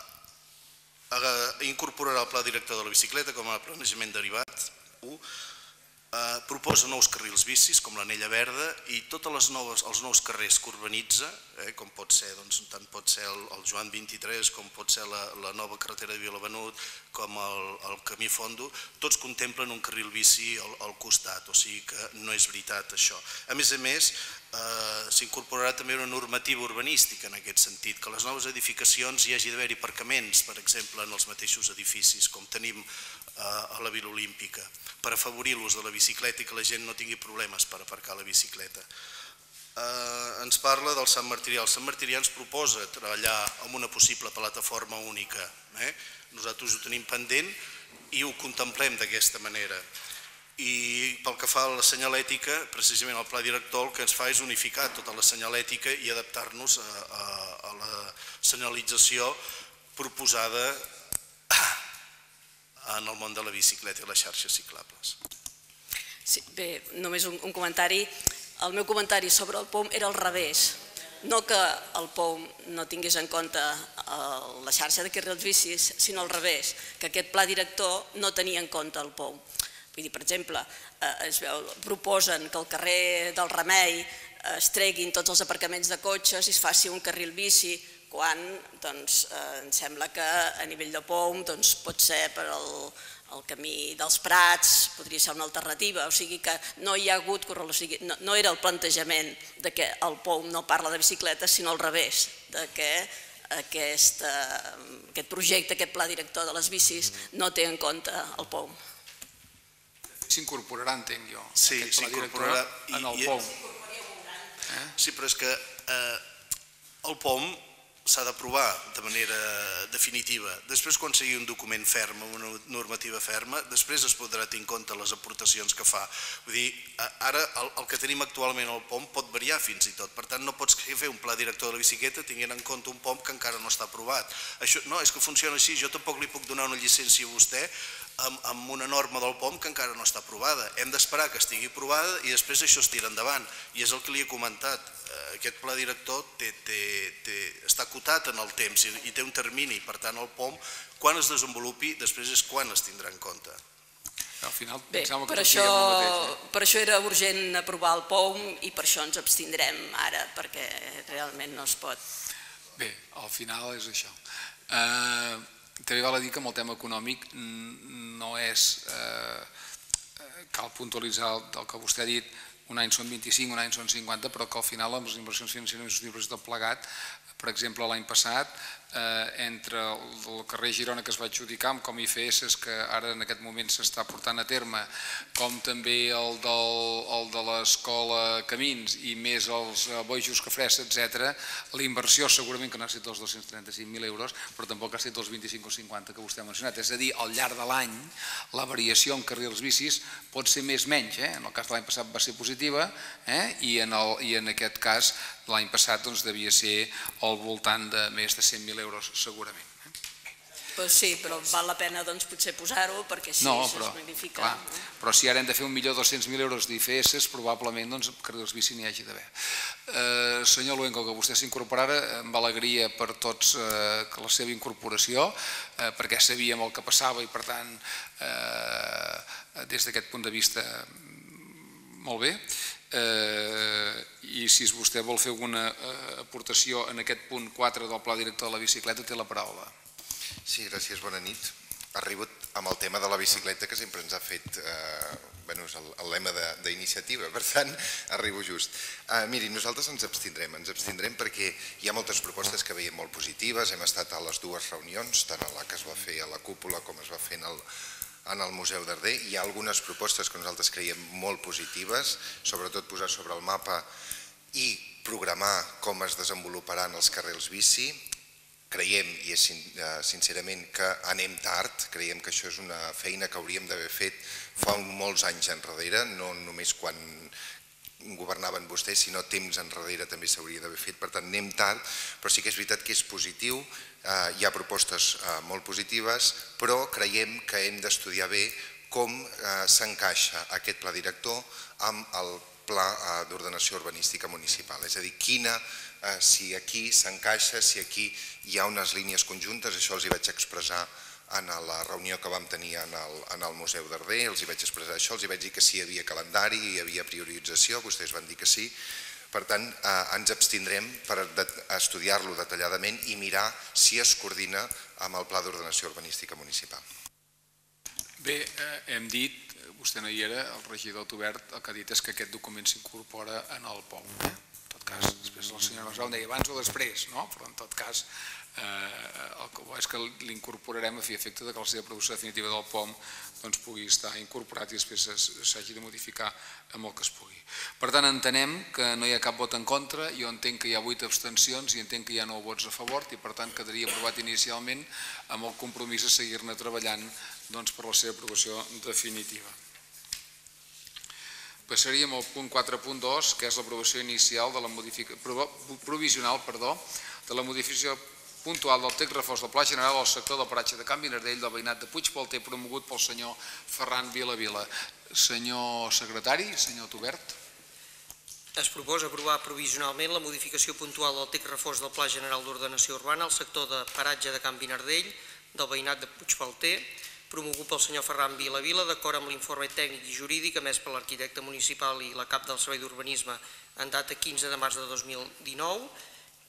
incorporarà el pla director de la bicicleta com a planejament derivat, 1, eh, proposa nous carrils bicis com l'anella verda i tots els nous carrers que urbanitza, eh, com pot ser, doncs, pot ser el, Joan 23 com pot ser la, la nova carretera de Vilavenut com el, el camí Fondo, tots contemplen un carril bici al, costat, o sigui que no és veritat això. A més a més, eh, s'incorporarà també una normativa urbanística en aquest sentit, que les noves edificacions hi hagi d'haver-hi aparcaments, per exemple, en els mateixos edificis, com tenim a la Vila Olímpica, per afavorir l'ús de la bicicleta i que la gent no tingui problemes per aparcar la bicicleta. Eh, ens parla del Sant Martirià. El Sant Martirià ens proposa treballar amb una possible plataforma única. Eh? Nosaltres ho tenim pendent i ho contemplem d'aquesta manera. I pel que fa a la senyalètica, precisament el pla director el que ens fa és unificar tota la senyalètica i adaptar-nos a, a, a la senyalització proposada en el món de la bicicleta i les xarxes ciclables. Sí, bé, només un, un comentari. El meu comentari sobre el POM era al revés. No que el POM no tingués en compte el, la xarxa de carrils bicis, sinó al revés, que aquest pla director no tenia en compte el POM. Vull dir, per exemple, eh, es veu, proposen que al carrer del Remei es treguin tots els aparcaments de cotxes i es faci un carril bici, quan doncs, eh, em sembla que a nivell de POM doncs, pot ser per el, el camí dels Prats, podria ser una alternativa, o sigui que no hi ha hagut o sigui, no, no era el plantejament de que el POM no parla de bicicletes, sinó al revés, de que aquest, eh, aquest projecte, aquest pla director de les bicis no té en compte el POM. S'incorporarà, entenc jo, sí, aquest pla director en el POM. Eh? Sí, però és que eh, el POM s'ha d'aprovar de manera definitiva. Després, quan sigui un document ferm, una normativa ferma, després es podrà tenir en compte les aportacions que fa. Vull dir, ara el, que tenim actualment al POM pot variar fins i tot. Per tant, no pots fer un pla director de la bicicleta tinguent en compte un POM que encara no està aprovat. Això, no, és que funciona així. Jo tampoc li puc donar una llicència a vostè amb, una norma del POM que encara no està aprovada. Hem d'esperar que estigui aprovada i després això es tira endavant. I és el que li he comentat Eh, aquest pla director té, té, està acotat en el temps i, i té un termini, per tant el POM quan es desenvolupi després és quan es tindrà en compte. Al final Bé, que per, això, mateix, eh? per això era urgent aprovar el POM i per això ens abstindrem ara, perquè realment no es pot. Bé, al final és això. Eh, també val a dir que amb el tema econòmic no és, eh, eh cal puntualitzar el que vostè ha dit, un any són 25, un any són 50, però que al final amb les inversions financeres i sostenibles de plegat, per exemple l'any passat eh, entre el carrer Girona que es va adjudicar com IFS que ara en aquest moment s'està portant a terme, com també el, del, el de l'escola Camins i més els bojos cafrès, etc. la inversió segurament que no ha estat dels 235.000 euros, però tampoc ha estat dels 25 o 50 que vostè ha mencionat. És a dir, al llarg de l'any la variació en carrils bicis pot ser més menys. Eh? En el cas de l'any passat va ser positiva eh? I, en el, i en aquest cas l'any passat doncs, devia ser al voltant de més de 100.000 euros segurament. Pues sí, però val la pena doncs, potser posar-ho perquè així no, però, es magnifica. Clar, no? però si ara hem de fer un milió 200.000 euros d'IFS, probablement doncs, carrils bici n'hi hagi d'haver. Eh, senyor Luengo, que vostè s'incorporara, amb alegria per tots eh, que la seva incorporació, eh, perquè sabíem el que passava i per tant, eh, des d'aquest punt de vista, molt bé. Eh, I si vostè vol fer alguna eh, aportació en aquest punt 4 del pla director de la bicicleta, té la paraula. Sí, gràcies, bona nit. Arribo amb el tema de la bicicleta que sempre ens ha fet, eh, el lema d'iniciativa, per tant, arribo just. Eh, miri, nosaltres ens abstindrem, ens abstindrem perquè hi ha moltes propostes que veiem molt positives, hem estat a les dues reunions, tant a la que es va fer a la cúpula com es va fer en el, en el Museu d'Arder. Hi ha algunes propostes que nosaltres creiem molt positives, sobretot posar sobre el mapa i programar com es desenvoluparan els carrils bici, creiem, i és eh, sincerament, que anem tard, creiem que això és una feina que hauríem d'haver fet fa molts anys enrere, no només quan governaven vostès, sinó temps enrere també s'hauria d'haver fet, per tant anem tard, però sí que és veritat que és positiu, eh, hi ha propostes eh, molt positives, però creiem que hem d'estudiar bé com s'encaixa aquest pla director amb el pla d'ordenació urbanística municipal, és a dir, quina Eh, si aquí s'encaixa, si aquí hi ha unes línies conjuntes, això els hi vaig expressar en la reunió que vam tenir en el, en el Museu d'Arder, els hi vaig expressar això, els hi vaig dir que sí hi havia calendari, hi havia priorització, vostès van dir que sí, per tant eh, ens abstindrem per estudiar-lo detalladament i mirar si es coordina amb el Pla d'Ordenació Urbanística Municipal. Bé, eh, hem dit, vostè no hi era, el regidor Tobert el que ha dit és que aquest document s'incorpora en el POM. Eh? Cas, després la senyora Masau deia abans o després, no? però en tot cas eh, el que bo és que l'incorporarem a fi efecte de que la seva producció definitiva del POM doncs, pugui estar incorporat i després s'hagi de modificar amb el que es pugui. Per tant, entenem que no hi ha cap vot en contra, jo entenc que hi ha 8 abstencions i entenc que hi ha 9 vots a favor i per tant quedaria aprovat inicialment amb el compromís de seguir-ne treballant doncs, per la seva aprovació definitiva. Passaríem al punt 4.2, que és l'aprovació inicial de la modificació provisional perdó, de la modificació puntual del text reforç del Pla General al sector del paratge de Canvi Nardell del veïnat de Puigpalter promogut pel senyor Ferran Vilavila. Senyor secretari, senyor Tobert. Es proposa aprovar provisionalment la modificació puntual del text reforç del Pla General d'Ordenació Urbana al sector de paratge de Canvi Nardell del veïnat de Puigpalter promogut pel senyor Ferran Vilavila, d'acord amb l'informe tècnic i jurídic emès per l'arquitecte municipal i la cap del Servei d'Urbanisme en data 15 de març de 2019,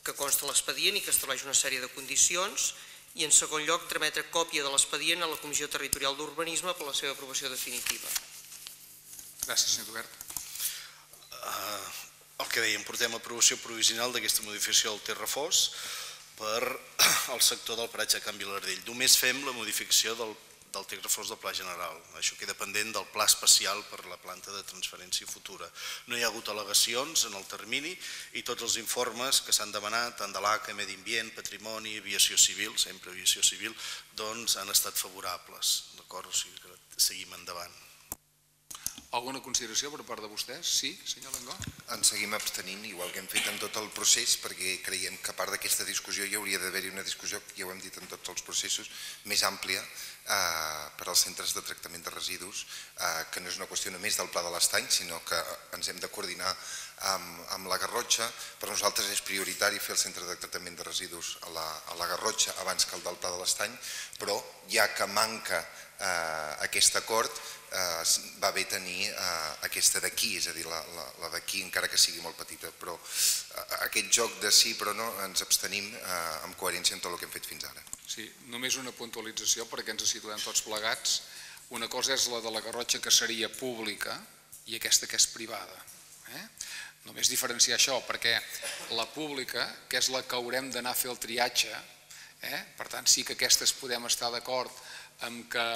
que consta l'expedient i que estableix una sèrie de condicions, i en segon lloc trametre còpia de l'expedient a la Comissió Territorial d'Urbanisme per la seva aprovació definitiva. Gràcies, senyor Tobert. Uh, el que dèiem, portem aprovació provisional d'aquesta modificació del Terrafós per al sector del paratge de Can Vilardell. Només fem la modificació del del reforç del Pla General. Això queda pendent del Pla Especial per la planta de transferència futura. No hi ha hagut al·legacions en el termini i tots els informes que s'han demanat, tant de l'ACA, Medi Ambient, Patrimoni, Aviació Civil, sempre Aviació Civil, doncs han estat favorables. D'acord? O sigui que seguim endavant. Alguna consideració per part de vostès? Sí, senyor Lengó? Ens seguim abstenint, igual que hem fet en tot el procés, perquè creiem que a part d'aquesta discussió hi hauria d'haver-hi una discussió, ja ho hem dit en tots els processos, més àmplia eh, per als centres de tractament de residus, eh, que no és una qüestió només del Pla de l'Estany, sinó que ens hem de coordinar amb, amb la Garrotxa. Per nosaltres és prioritari fer el centre de tractament de residus a la, a la Garrotxa abans que el del Pla de l'Estany, però ja que manca aquest acord, eh, va bé tenir eh, aquesta d'aquí, és a dir, la, la, la d'aquí encara que sigui molt petita, però eh, aquest joc de sí però no ens abstenim eh, amb coherència amb tot el que hem fet fins ara. Sí, només una puntualització perquè ens situem tots plegats. Una cosa és la de la Garrotxa que seria pública i aquesta que és privada. Eh? Només diferenciar això perquè la pública, que és la que haurem d'anar a fer el triatge, Eh? Per tant, sí que aquestes podem estar d'acord amb, que,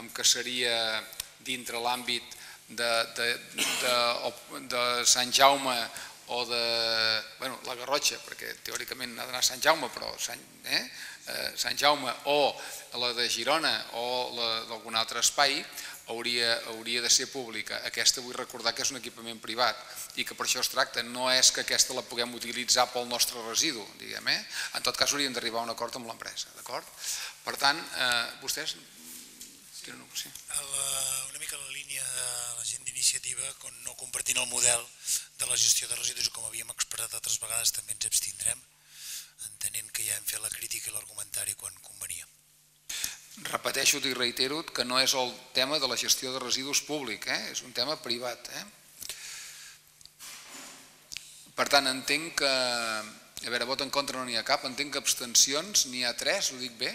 amb que seria dintre l'àmbit de, de, de, de Sant Jaume o de bueno, la Garrotxa, perquè teòricament ha d'anar a Sant Jaume, però Sant, eh? eh, Sant Jaume o la de Girona o d'algun altre espai hauria, hauria de ser pública. Aquesta vull recordar que és un equipament privat i que per això es tracta, no és que aquesta la puguem utilitzar pel nostre residu, diguem, eh? en tot cas hauríem d'arribar a un acord amb l'empresa, d'acord? Per tant, eh, vostès un... Sí. La, una mica la línia de la gent d'iniciativa, no compartint el model de la gestió de residus, com havíem expressat altres vegades, també ens abstindrem, entenent que ja hem fet la crítica i l'argumentari quan convenia. Repeteixo i reitero que no és el tema de la gestió de residus públic, eh? és un tema privat. Eh? Per tant, entenc que, a veure, vot en contra no n'hi ha cap, entenc que abstencions n'hi ha tres, ho dic bé?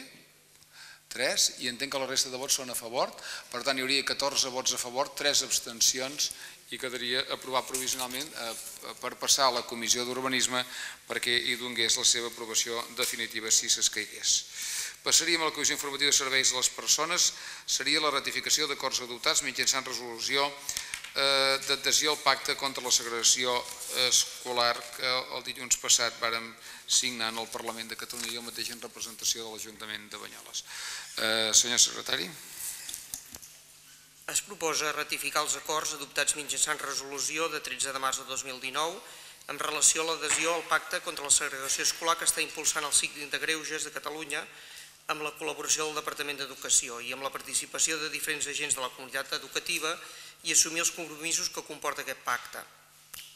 Tres, i entenc que la resta de vots són a favor, per tant hi hauria 14 vots a favor, 3 abstencions i quedaria aprovat provisionalment eh, per passar a la Comissió d'Urbanisme perquè hi donés la seva aprovació definitiva si s'escaigués. Passaríem a la Comissió Informativa de Serveis a les Persones, seria la ratificació d'acords adoptats mitjançant resolució Eh, d'adhesió al pacte contra la segregació escolar que el dilluns passat vàrem signar en el Parlament de Catalunya i jo mateix en representació de l'Ajuntament de Banyoles. Eh, senyor secretari. Es proposa ratificar els acords adoptats mitjançant resolució de 13 de març de 2019 en relació a l'adhesió al pacte contra la segregació escolar que està impulsant el cicle de Greuges de Catalunya amb la col·laboració del Departament d'Educació i amb la participació de diferents agents de la comunitat educativa i assumir els compromisos que comporta aquest pacte.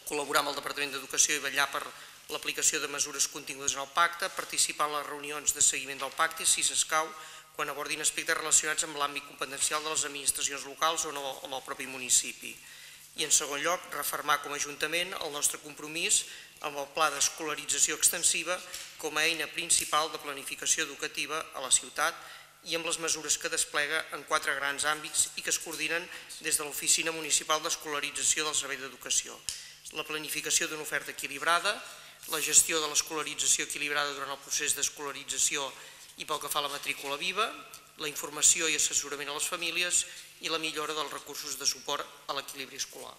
Col·laborar amb el Departament d'Educació i vetllar per l'aplicació de mesures contingudes en el pacte, participar en les reunions de seguiment del pacte si s'escau quan abordin aspectes relacionats amb l'àmbit competencial de les administracions locals o amb el propi municipi. I en segon lloc, reformar com a Ajuntament el nostre compromís amb el pla d'escolarització extensiva com a eina principal de planificació educativa a la ciutat i amb les mesures que desplega en quatre grans àmbits i que es coordinen des de l'Oficina Municipal d'Escolarització del Servei d'Educació. La planificació d'una oferta equilibrada, la gestió de l'escolarització equilibrada durant el procés d'escolarització i pel que fa a la matrícula viva, la informació i assessorament a les famílies i la millora dels recursos de suport a l'equilibri escolar.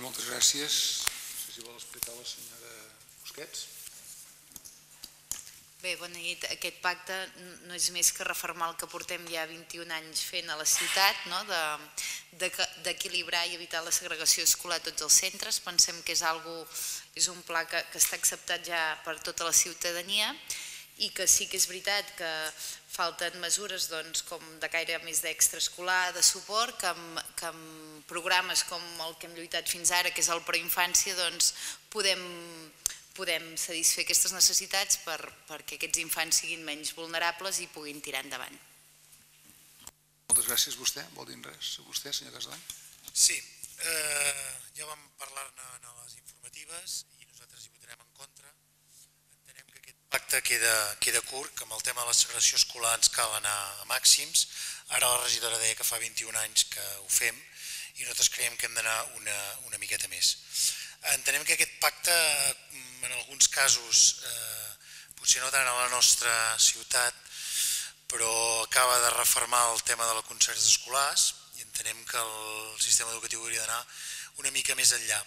Moltes gràcies. Si vol explicar la senyora Busquets. Bé, bona nit. Aquest pacte no és més que reformar el que portem ja 21 anys fent a la ciutat, no? d'equilibrar de, de, i evitar la segregació escolar a tots els centres. Pensem que és, algo, és un pla que, que està acceptat ja per tota la ciutadania i que sí que és veritat que falten mesures doncs, com de caire més d'extraescolar, de suport, que amb, que amb programes com el que hem lluitat fins ara, que és el preinfància, doncs, podem podem satisfer aquestes necessitats per, perquè aquests infants siguin menys vulnerables i puguin tirar endavant. Moltes gràcies. Vostè vol dir res? Vostè, senyor Caslan? Sí, eh, ja vam parlar-ne a les informatives i nosaltres hi votarem en contra. Entenem que aquest pacte queda, queda curt, que amb el tema de la segregació escolar ens cal anar a màxims. Ara la regidora deia que fa 21 anys que ho fem i nosaltres creiem que hem d'anar una, una miqueta més. Entenem que aquest pacte en alguns casos, eh, potser no tant a la nostra ciutat, però acaba de reformar el tema de la concerts escolars i entenem que el sistema educatiu hauria d'anar una mica més enllà.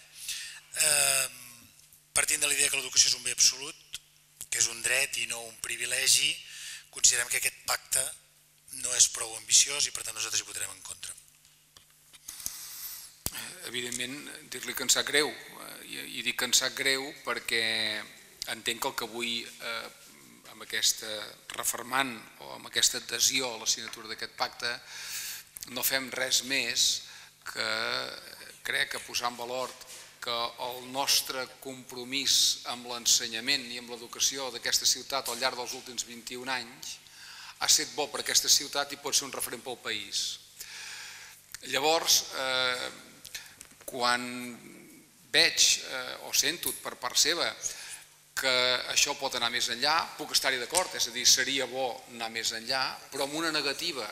Eh, partint de l'idea que l'educació és un bé absolut, que és un dret i no un privilegi, considerem que aquest pacte no és prou ambiciós i per tant nosaltres hi votarem en contra. Evidentment, dir-li que ens sap greu, i, i dic que ens sap greu perquè entenc que el que avui eh, amb aquesta reformant o amb aquesta adhesió a la signatura d'aquest pacte no fem res més que crec que posar en valor que el nostre compromís amb l'ensenyament i amb l'educació d'aquesta ciutat al llarg dels últims 21 anys ha estat bo per aquesta ciutat i pot ser un referent pel país. Llavors, eh, quan veig eh, o sento per part seva que això pot anar més enllà, puc estar-hi d'acord, és a dir, seria bo anar més enllà, però amb una negativa,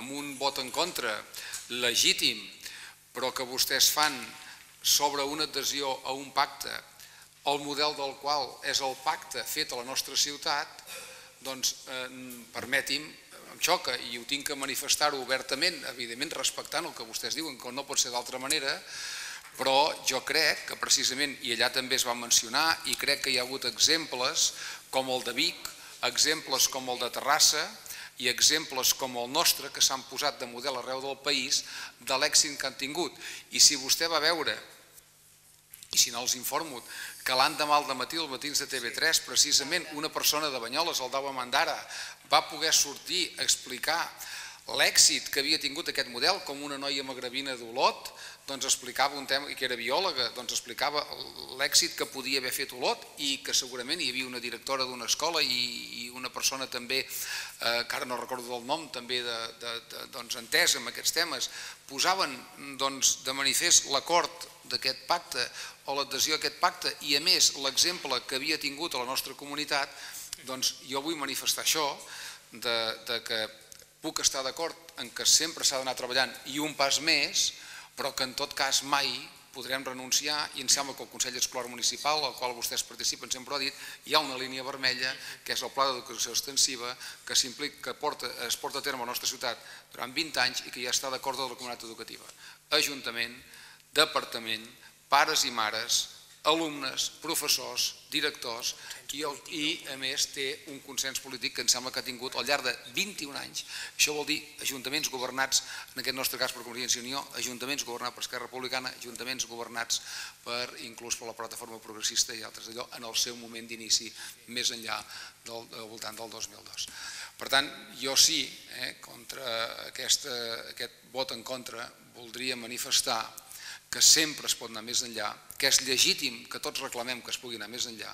amb un vot en contra legítim, però que vostès fan sobre una adhesió a un pacte el model del qual és el pacte fet a la nostra ciutat, doncs eh, permeti'm, em xoca i ho tinc que manifestar-ho obertament, evidentment respectant el que vostès diuen, que no pot ser d'altra manera, però jo crec que precisament, i allà també es va mencionar, i crec que hi ha hagut exemples com el de Vic, exemples com el de Terrassa i exemples com el nostre que s'han posat de model arreu del país de l'èxit que han tingut. I si vostè va veure, i si no els informo, que l'endemà al matí als matins de TV3 precisament una persona de Banyoles, el Dau Mandara, va poder sortir a explicar l'èxit que havia tingut aquest model, com una noia magrebina d'Olot, doncs explicava un tema, i que era biòloga, doncs explicava l'èxit que podia haver fet Olot i que segurament hi havia una directora d'una escola i, i una persona també, eh, que ara no recordo del nom, també de, de, de, doncs, entès en aquests temes, posaven doncs, de manifest l'acord d'aquest pacte o l'adhesió a aquest pacte i a més l'exemple que havia tingut a la nostra comunitat, doncs jo vull manifestar això, de, de que puc estar d'acord en que sempre s'ha d'anar treballant i un pas més, però que en tot cas mai podrem renunciar i em sembla que el Consell Escolar Municipal, al qual vostès participen, sempre ho ha dit, hi ha una línia vermella, que és el Pla d'Educació Extensiva, que que porta, es porta a terme a la nostra ciutat durant 20 anys i que ja està d'acord amb la comunitat educativa. Ajuntament, departament, pares i mares, alumnes, professors, directors i, i a més té un consens polític que em sembla que ha tingut al llarg de 21 anys. Això vol dir ajuntaments governats, en aquest nostre cas per Convergència i Unió, ajuntaments governats per Esquerra Republicana, ajuntaments governats per inclús per la plataforma progressista i altres d'allò en el seu moment d'inici més enllà del, del voltant del 2002. Per tant, jo sí, eh, contra aquesta, aquest vot en contra, voldria manifestar que sempre es pot anar més enllà, que és legítim que tots reclamem que es pugui anar més enllà,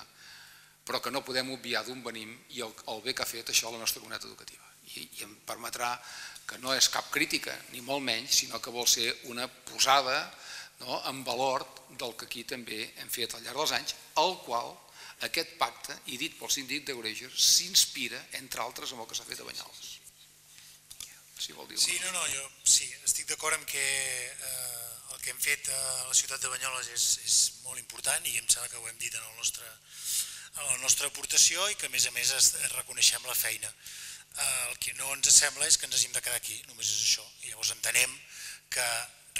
però que no podem obviar d'on venim i el, el bé que ha fet això a la nostra comunitat educativa. I, I em permetrà que no és cap crítica, ni molt menys, sinó que vol ser una posada no, en valor del que aquí també hem fet al llarg dels anys, el qual aquest pacte, i dit pel síndic de Greuges, s'inspira, entre altres, en el que s'ha fet a Banyoles. Si vol dir sí, no, no, jo sí, estic d'acord amb que eh, que hem fet a la ciutat de Banyoles és, és molt important i em sembla que ho hem dit en, el nostre, en la nostra aportació i que a més a més es, reconeixem la feina. Eh, el que no ens sembla és que ens hàgim de quedar aquí, només és això. I llavors entenem que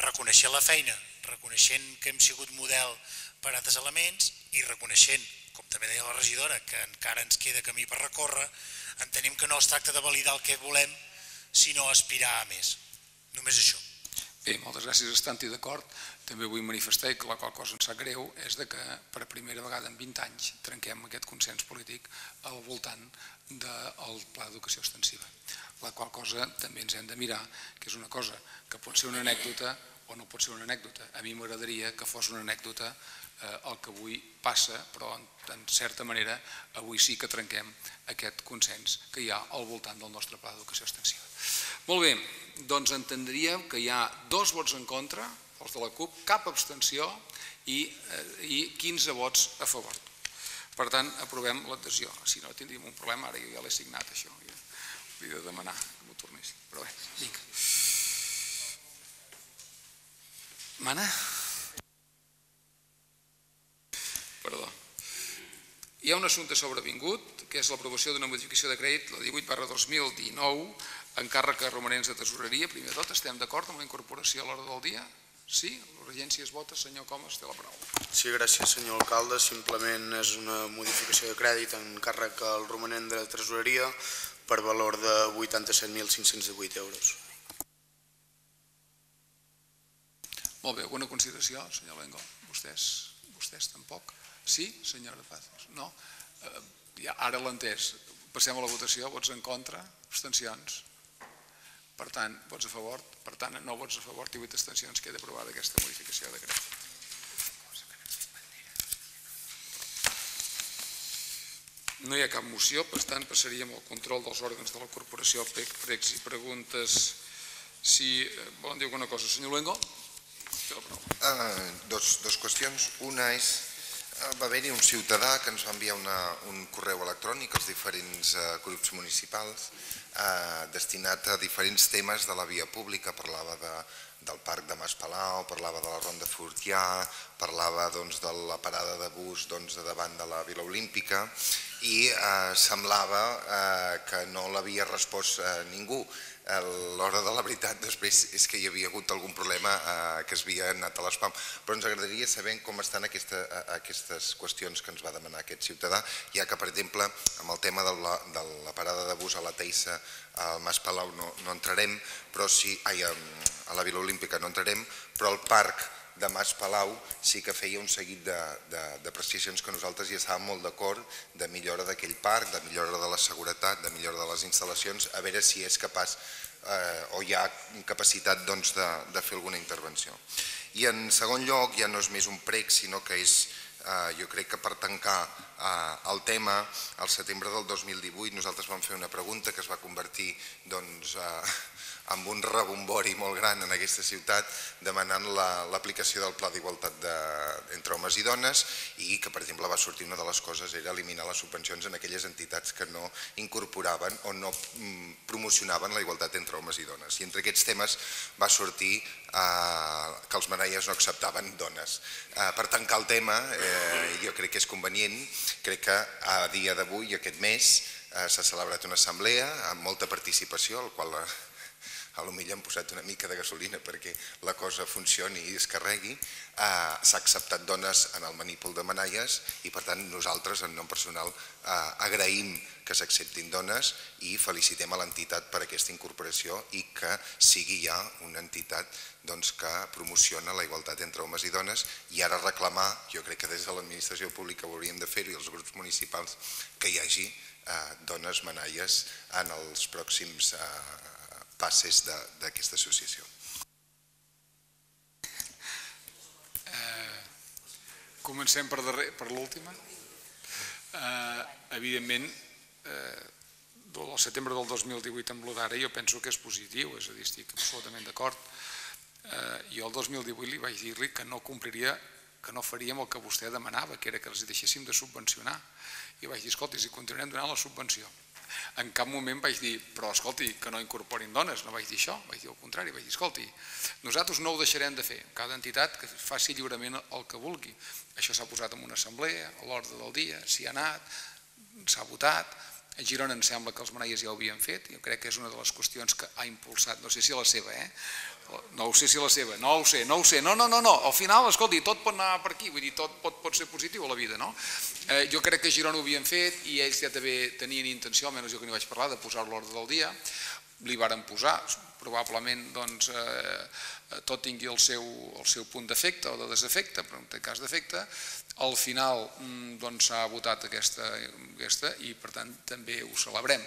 reconeixent la feina, reconeixent que hem sigut model per altres elements i reconeixent, com també deia la regidora, que encara ens queda camí per recórrer, entenem que no es tracta de validar el que volem, sinó aspirar a més. Només això. Bé, moltes gràcies, estant-hi d'acord. També vull manifestar que la qual cosa ens sap greu és de que per primera vegada en 20 anys trenquem aquest consens polític al voltant del Pla d'Educació Extensiva. La qual cosa també ens hem de mirar, que és una cosa que pot ser una anècdota o no pot ser una anècdota. A mi m'agradaria que fos una anècdota eh, el que avui passa, però en, en certa manera avui sí que trenquem aquest consens que hi ha al voltant del nostre Pla d'Educació Extensiva. Molt bé, doncs entendríem que hi ha dos vots en contra, els de la CUP, cap abstenció i, eh, i 15 vots a favor. Per tant, aprovem l'adhesió. Si no, tindríem un problema, ara jo ja l'he signat, això. Hauria de demanar que m'ho tornessin. Però bé, vinga. Mana? Perdó. Hi ha un assumpte sobrevingut, que és l'aprovació d'una modificació de crèdit, la 18 barra 2019, encàrrec a romanents de tesoreria. Primer de tot, estem d'acord amb la incorporació a l'hora del dia? Sí? La regència es vota. Senyor Comas, té la paraula. Sí, gràcies, senyor alcalde. Simplement és una modificació de crèdit en càrrec al romanent de tresoreria per valor de 87.518 euros. Molt bé, alguna consideració, senyor Lengo? Vostès, vostès tampoc? Sí, senyora Pazos? No? Eh, ja, ara l'ha entès. Passem a la votació. Vots en contra? Abstencions? Per tant, vots a favor, per tant, no vots a favor i 8 abstencions queda aprovada aquesta modificació de crèdit. No hi ha cap moció, per tant passaríem al control dels òrgans de la corporació pregs i preguntes si eh, volen dir alguna cosa. Senyor Luengo? Uh, dos, dos qüestions. Una és, va haver-hi un ciutadà que ens va enviar una, un correu electrònic als diferents uh, grups municipals eh, destinat a diferents temes de la via pública, parlava de del parc de Mas Palau, parlava de la Ronda Fortià, parlava doncs, de la parada de bus doncs, davant de la Vila Olímpica i eh, semblava eh, que no l'havia respost eh, ningú l'hora de la veritat després és que hi havia hagut algun problema eh, que es havia anat a l'espam, però ens agradaria saber com estan aquesta, aquestes qüestions que ens va demanar aquest ciutadà, ja que per exemple amb el tema de la, de la parada de bus a la Teissa al Mas Palau no, no entrarem, però sí, ai, a la Vila Olímpica no entrarem, però al parc de Mas Palau sí que feia un seguit d'apreciacions que nosaltres hi estàvem molt d'acord de millora d'aquell parc, de millora de la seguretat, de millora de les instal·lacions, a veure si és capaç eh, o hi ha capacitat doncs, de, de fer alguna intervenció. I en segon lloc, ja no és més un prec, sinó que és, eh, jo crec que per tancar eh, el tema, al setembre del 2018 nosaltres vam fer una pregunta que es va convertir doncs, eh, amb un rebombori molt gran en aquesta ciutat demanant l'aplicació la, del Pla d'Igualtat entre homes i dones i que, per exemple, va sortir una de les coses era eliminar les subvencions en aquelles entitats que no incorporaven o no mm, promocionaven la igualtat entre homes i dones. I entre aquests temes va sortir eh, que els manaies no acceptaven dones. Eh, per tancar el tema, eh, jo crec que és convenient, crec que a dia d'avui, aquest mes, eh, s'ha celebrat una assemblea amb molta participació, al qual a lo millor hem posat una mica de gasolina perquè la cosa funcioni i es carregui, eh, s'ha acceptat dones en el manípol de manalles i per tant nosaltres en nom personal eh, agraïm que s'acceptin dones i felicitem a l'entitat per aquesta incorporació i que sigui ja una entitat doncs, que promociona la igualtat entre homes i dones i ara reclamar, jo crec que des de l'administració pública ho hauríem de fer i els grups municipals, que hi hagi eh, dones manalles en els pròxims eh, passes d'aquesta associació. Eh, comencem per, per l'última. Eh, evidentment, eh, del setembre del 2018 amb l'Odara jo penso que és positiu, és a dir, estic absolutament d'acord. Eh, jo el 2018 li vaig dir-li que no compliria que no faríem el que vostè demanava, que era que els deixéssim de subvencionar. I vaig dir, escolti, si continuem donant la subvenció, en cap moment vaig dir, però escolti, que no incorporin dones, no vaig dir això, vaig dir el contrari, vaig dir, escolti, nosaltres no ho deixarem de fer, cada entitat que faci lliurement el que vulgui. Això s'ha posat en una assemblea, a l'ordre del dia, s'hi ha anat, s'ha votat, a Girona em sembla que els manaies ja ho havien fet, jo crec que és una de les qüestions que ha impulsat, no sé si la seva, eh? no ho sé si la seva, no ho sé, no ho sé, no, no, no, no, al final, escolti, tot pot anar per aquí, vull dir, tot pot, pot ser positiu a la vida, no? Eh, jo crec que Girona ho havien fet i ells ja també tenien intenció, almenys jo que n'hi vaig parlar, de posar l'ordre del dia, li varen posar, probablement doncs, eh, tot tingui el seu, el seu punt d'efecte o de desefecte, però en cas d'efecte, al final mm, s'ha doncs, votat aquesta, aquesta i per tant també ho celebrem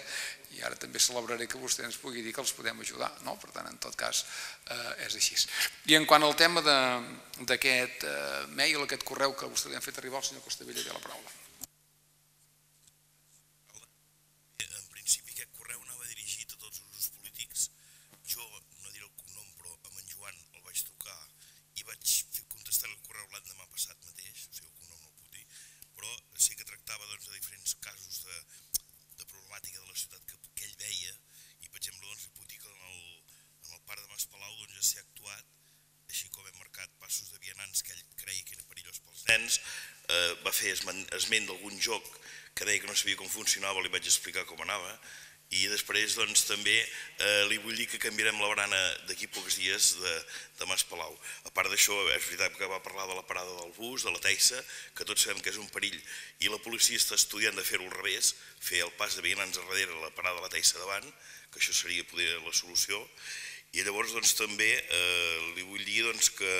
i ara també celebraré que vostè ens pugui dir que els podem ajudar, no? per tant en tot cas eh, és així. I en quant al tema d'aquest eh, mail, aquest correu que vostè li han fet arribar al senyor Costavella té la paraula. Esment d'algun joc que deia que no sabia com funcionava, li vaig explicar com anava, i després doncs, també eh, li vull dir que canviarem la barana d'aquí pocs dies de, de Mas Palau. A part d'això, és veritat que va parlar de la parada del bus, de la Teissa, que tots sabem que és un perill, i la policia està estudiant de fer-ho al revés, fer el pas de vianants darrere la parada de la Teissa davant, que això seria poder la solució, i llavors doncs, també eh, li vull dir doncs, que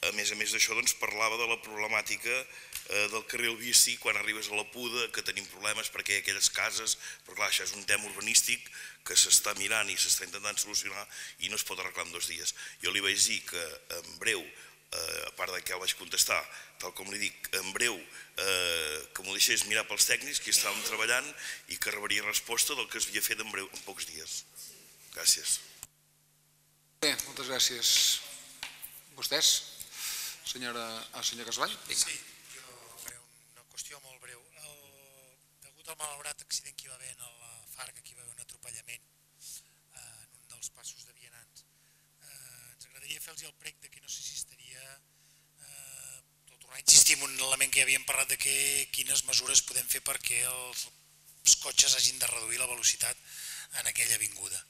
a més a més d'això doncs, parlava de la problemàtica eh, del carril bici quan arribes a la Puda, que tenim problemes perquè hi ha aquelles cases, però clar, això és un tema urbanístic que s'està mirant i s'està intentant solucionar i no es pot arreglar en dos dies. Jo li vaig dir que en breu, eh, a part de que el vaig contestar, tal com li dic, en breu, eh, que m'ho deixés mirar pels tècnics que estàvem treballant i que rebria resposta del que es havia fet en breu, en pocs dies. Gràcies. Bé, moltes gràcies. Vostès? Senyora, senyor Casvall? Vinga. Sí, jo faré una qüestió molt breu. El, degut al malaurat accident que hi va haver a la FARC, aquí va haver un atropellament eh, en un dels passos de vianants, eh, ens agradaria fer-los el prec de que no sé si estaria eh, tot en un element que ja havíem parlat de que, quines mesures podem fer perquè els, els cotxes hagin de reduir la velocitat en aquella avinguda.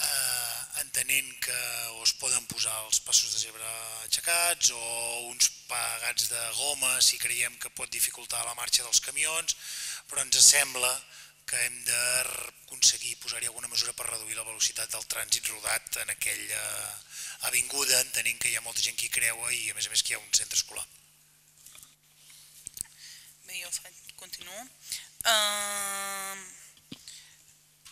Eh, entenent que o es poden posar els passos de zebra aixecats o uns pagats de goma si creiem que pot dificultar la marxa dels camions, però ens sembla que hem d'aconseguir posar-hi alguna mesura per reduir la velocitat del trànsit rodat en aquella avinguda, entenent que hi ha molta gent que hi creua i a més a més que hi ha un centre escolar. Bé, jo faig, continuo. Uh,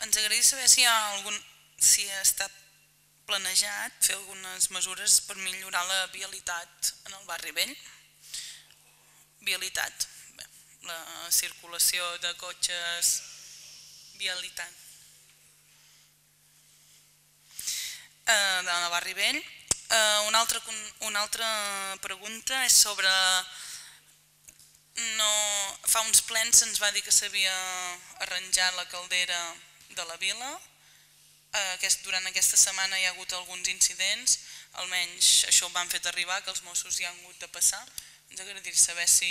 ens agradaria saber si hi ha algun, si està planejat fer algunes mesures per millorar la vialitat en el barri vell. Vialitat, bé, la circulació de cotxes vialitat. Eh, de Barri Vell. Eh, una, altra, una altra pregunta és sobre... No, fa uns plens se'ns va dir que s'havia arranjat la caldera de la vila. Eh, aquest, durant aquesta setmana hi ha hagut alguns incidents, almenys això ho van fet arribar, que els Mossos hi han hagut de passar. Ens agradaria saber si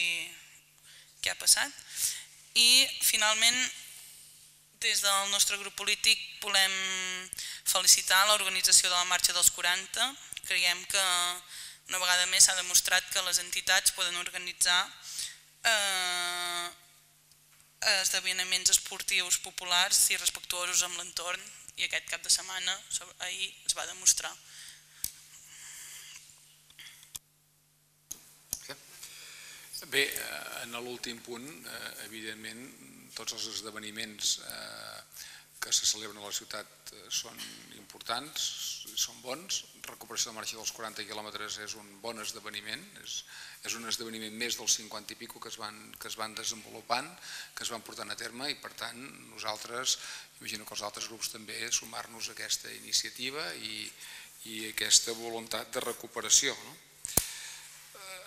què ha passat. I finalment des del nostre grup polític volem felicitar l'organització de la Marxa dels 40. Creiem que una vegada més s'ha demostrat que les entitats poden organitzar eh, esdeveniments esportius populars i respectuosos amb l'entorn i aquest cap de setmana ahir es va demostrar. Bé, eh, en l'últim punt, eh, evidentment, tots els esdeveniments eh, que se celebren a la ciutat eh, són importants, són bons. Recuperació de marxa dels 40 quilòmetres és un bon esdeveniment, és, és un esdeveniment més dels 50 i pico que es, van, que es van desenvolupant, que es van portant a terme i per tant nosaltres, imagino que els altres grups també, sumar-nos a aquesta iniciativa i, i aquesta voluntat de recuperació. No?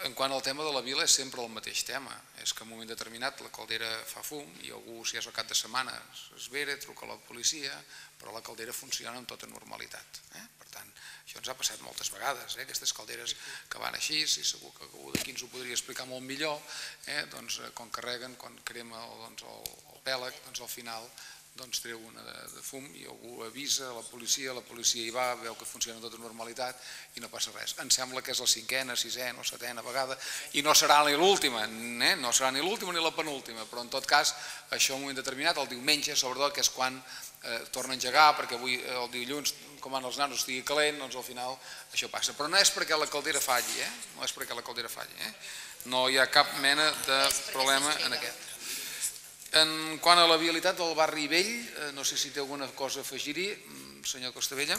En quant al tema de la vila és sempre el mateix tema, és que en un moment determinat la caldera fa fum i algú si és el cap de setmana es vera, truca a la policia, però la caldera funciona amb tota normalitat. Eh? Per tant, això ens ha passat moltes vegades, eh? aquestes calderes que van així, i segur que algú d'aquí ens ho podria explicar molt millor, eh? doncs, eh, quan carreguen, quan crema doncs, el, el doncs al final doncs treu una de, de fum i algú avisa a la policia, la policia hi va, veu que funciona tota normalitat i no passa res. Em sembla que és la cinquena, sisena o setena vegada i no serà ni l'última, eh? no serà ni l'última ni la penúltima, però en tot cas això en un moment determinat, el diumenge sobretot, que és quan eh, torna a engegar, perquè avui eh, el dilluns, com van els nanos, estigui calent, doncs al final això passa. Però no és perquè la caldera falli, eh? no és perquè la caldera falli, eh? no hi ha cap mena de problema en aquest. En quant a la vialitat del barri vell, eh, no sé si té alguna cosa a afegir-hi, mm, senyor Costabella.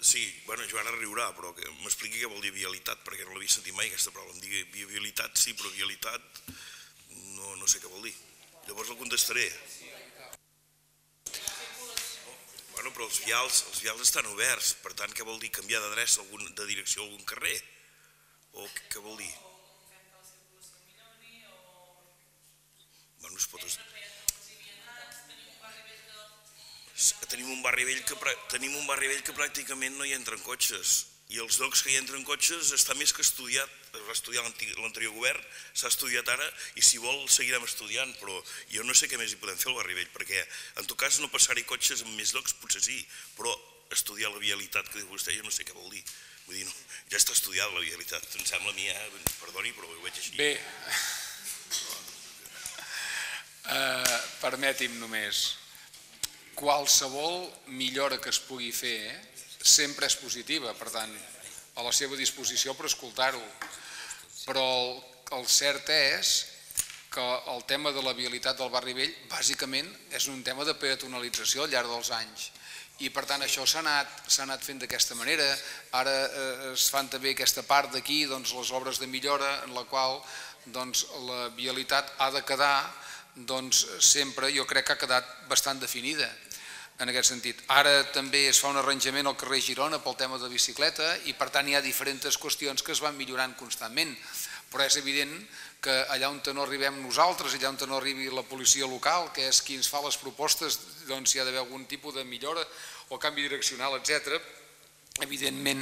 Sí, bueno, Joan riurà, però que m'expliqui què vol dir vialitat, perquè no l'havia sentit mai aquesta paraula. Em digui vialitat, sí, però vialitat no, no sé què vol dir. Llavors el contestaré. Bueno, però els vials, els vials estan oberts, per tant, què vol dir canviar d'adreça, de direcció a algun carrer? O què vol dir? Bueno, es pot... Tenim un barri vell que tenim un barri vell que pràcticament no hi entren cotxes i els llocs que hi entren cotxes està més que estudiat, es va estudiar l'anterior govern, s'ha estudiat ara i si vol seguirem estudiant, però jo no sé què més hi podem fer al barri vell, perquè en tot cas no passar-hi cotxes en més llocs potser sí, però estudiar la vialitat que diu vostè jo no sé què vol dir. Vull dir, no, ja està estudiada la vialitat, em sembla a mi, eh? perdoni, però ho veig així. Bé, eh, permeti'm només, qualsevol millora que es pugui fer eh, sempre és positiva, per tant, a la seva disposició per escoltar-ho. Però el, cert és que el tema de la vialitat del barri vell bàsicament és un tema de peatonalització al llarg dels anys i per tant això s'ha anat, anat fent d'aquesta manera, ara eh, es fan també aquesta part d'aquí, doncs, les obres de millora en la qual doncs, la vialitat ha de quedar doncs, sempre, jo crec que ha quedat bastant definida en aquest sentit. Ara també es fa un arranjament al carrer Girona pel tema de bicicleta i per tant hi ha diferents qüestions que es van millorant constantment, però és evident que allà on no arribem nosaltres, allà on no arribi la policia local, que és qui ens fa les propostes, doncs hi ha d'haver algun tipus de millora o canvi direccional, etc. evidentment,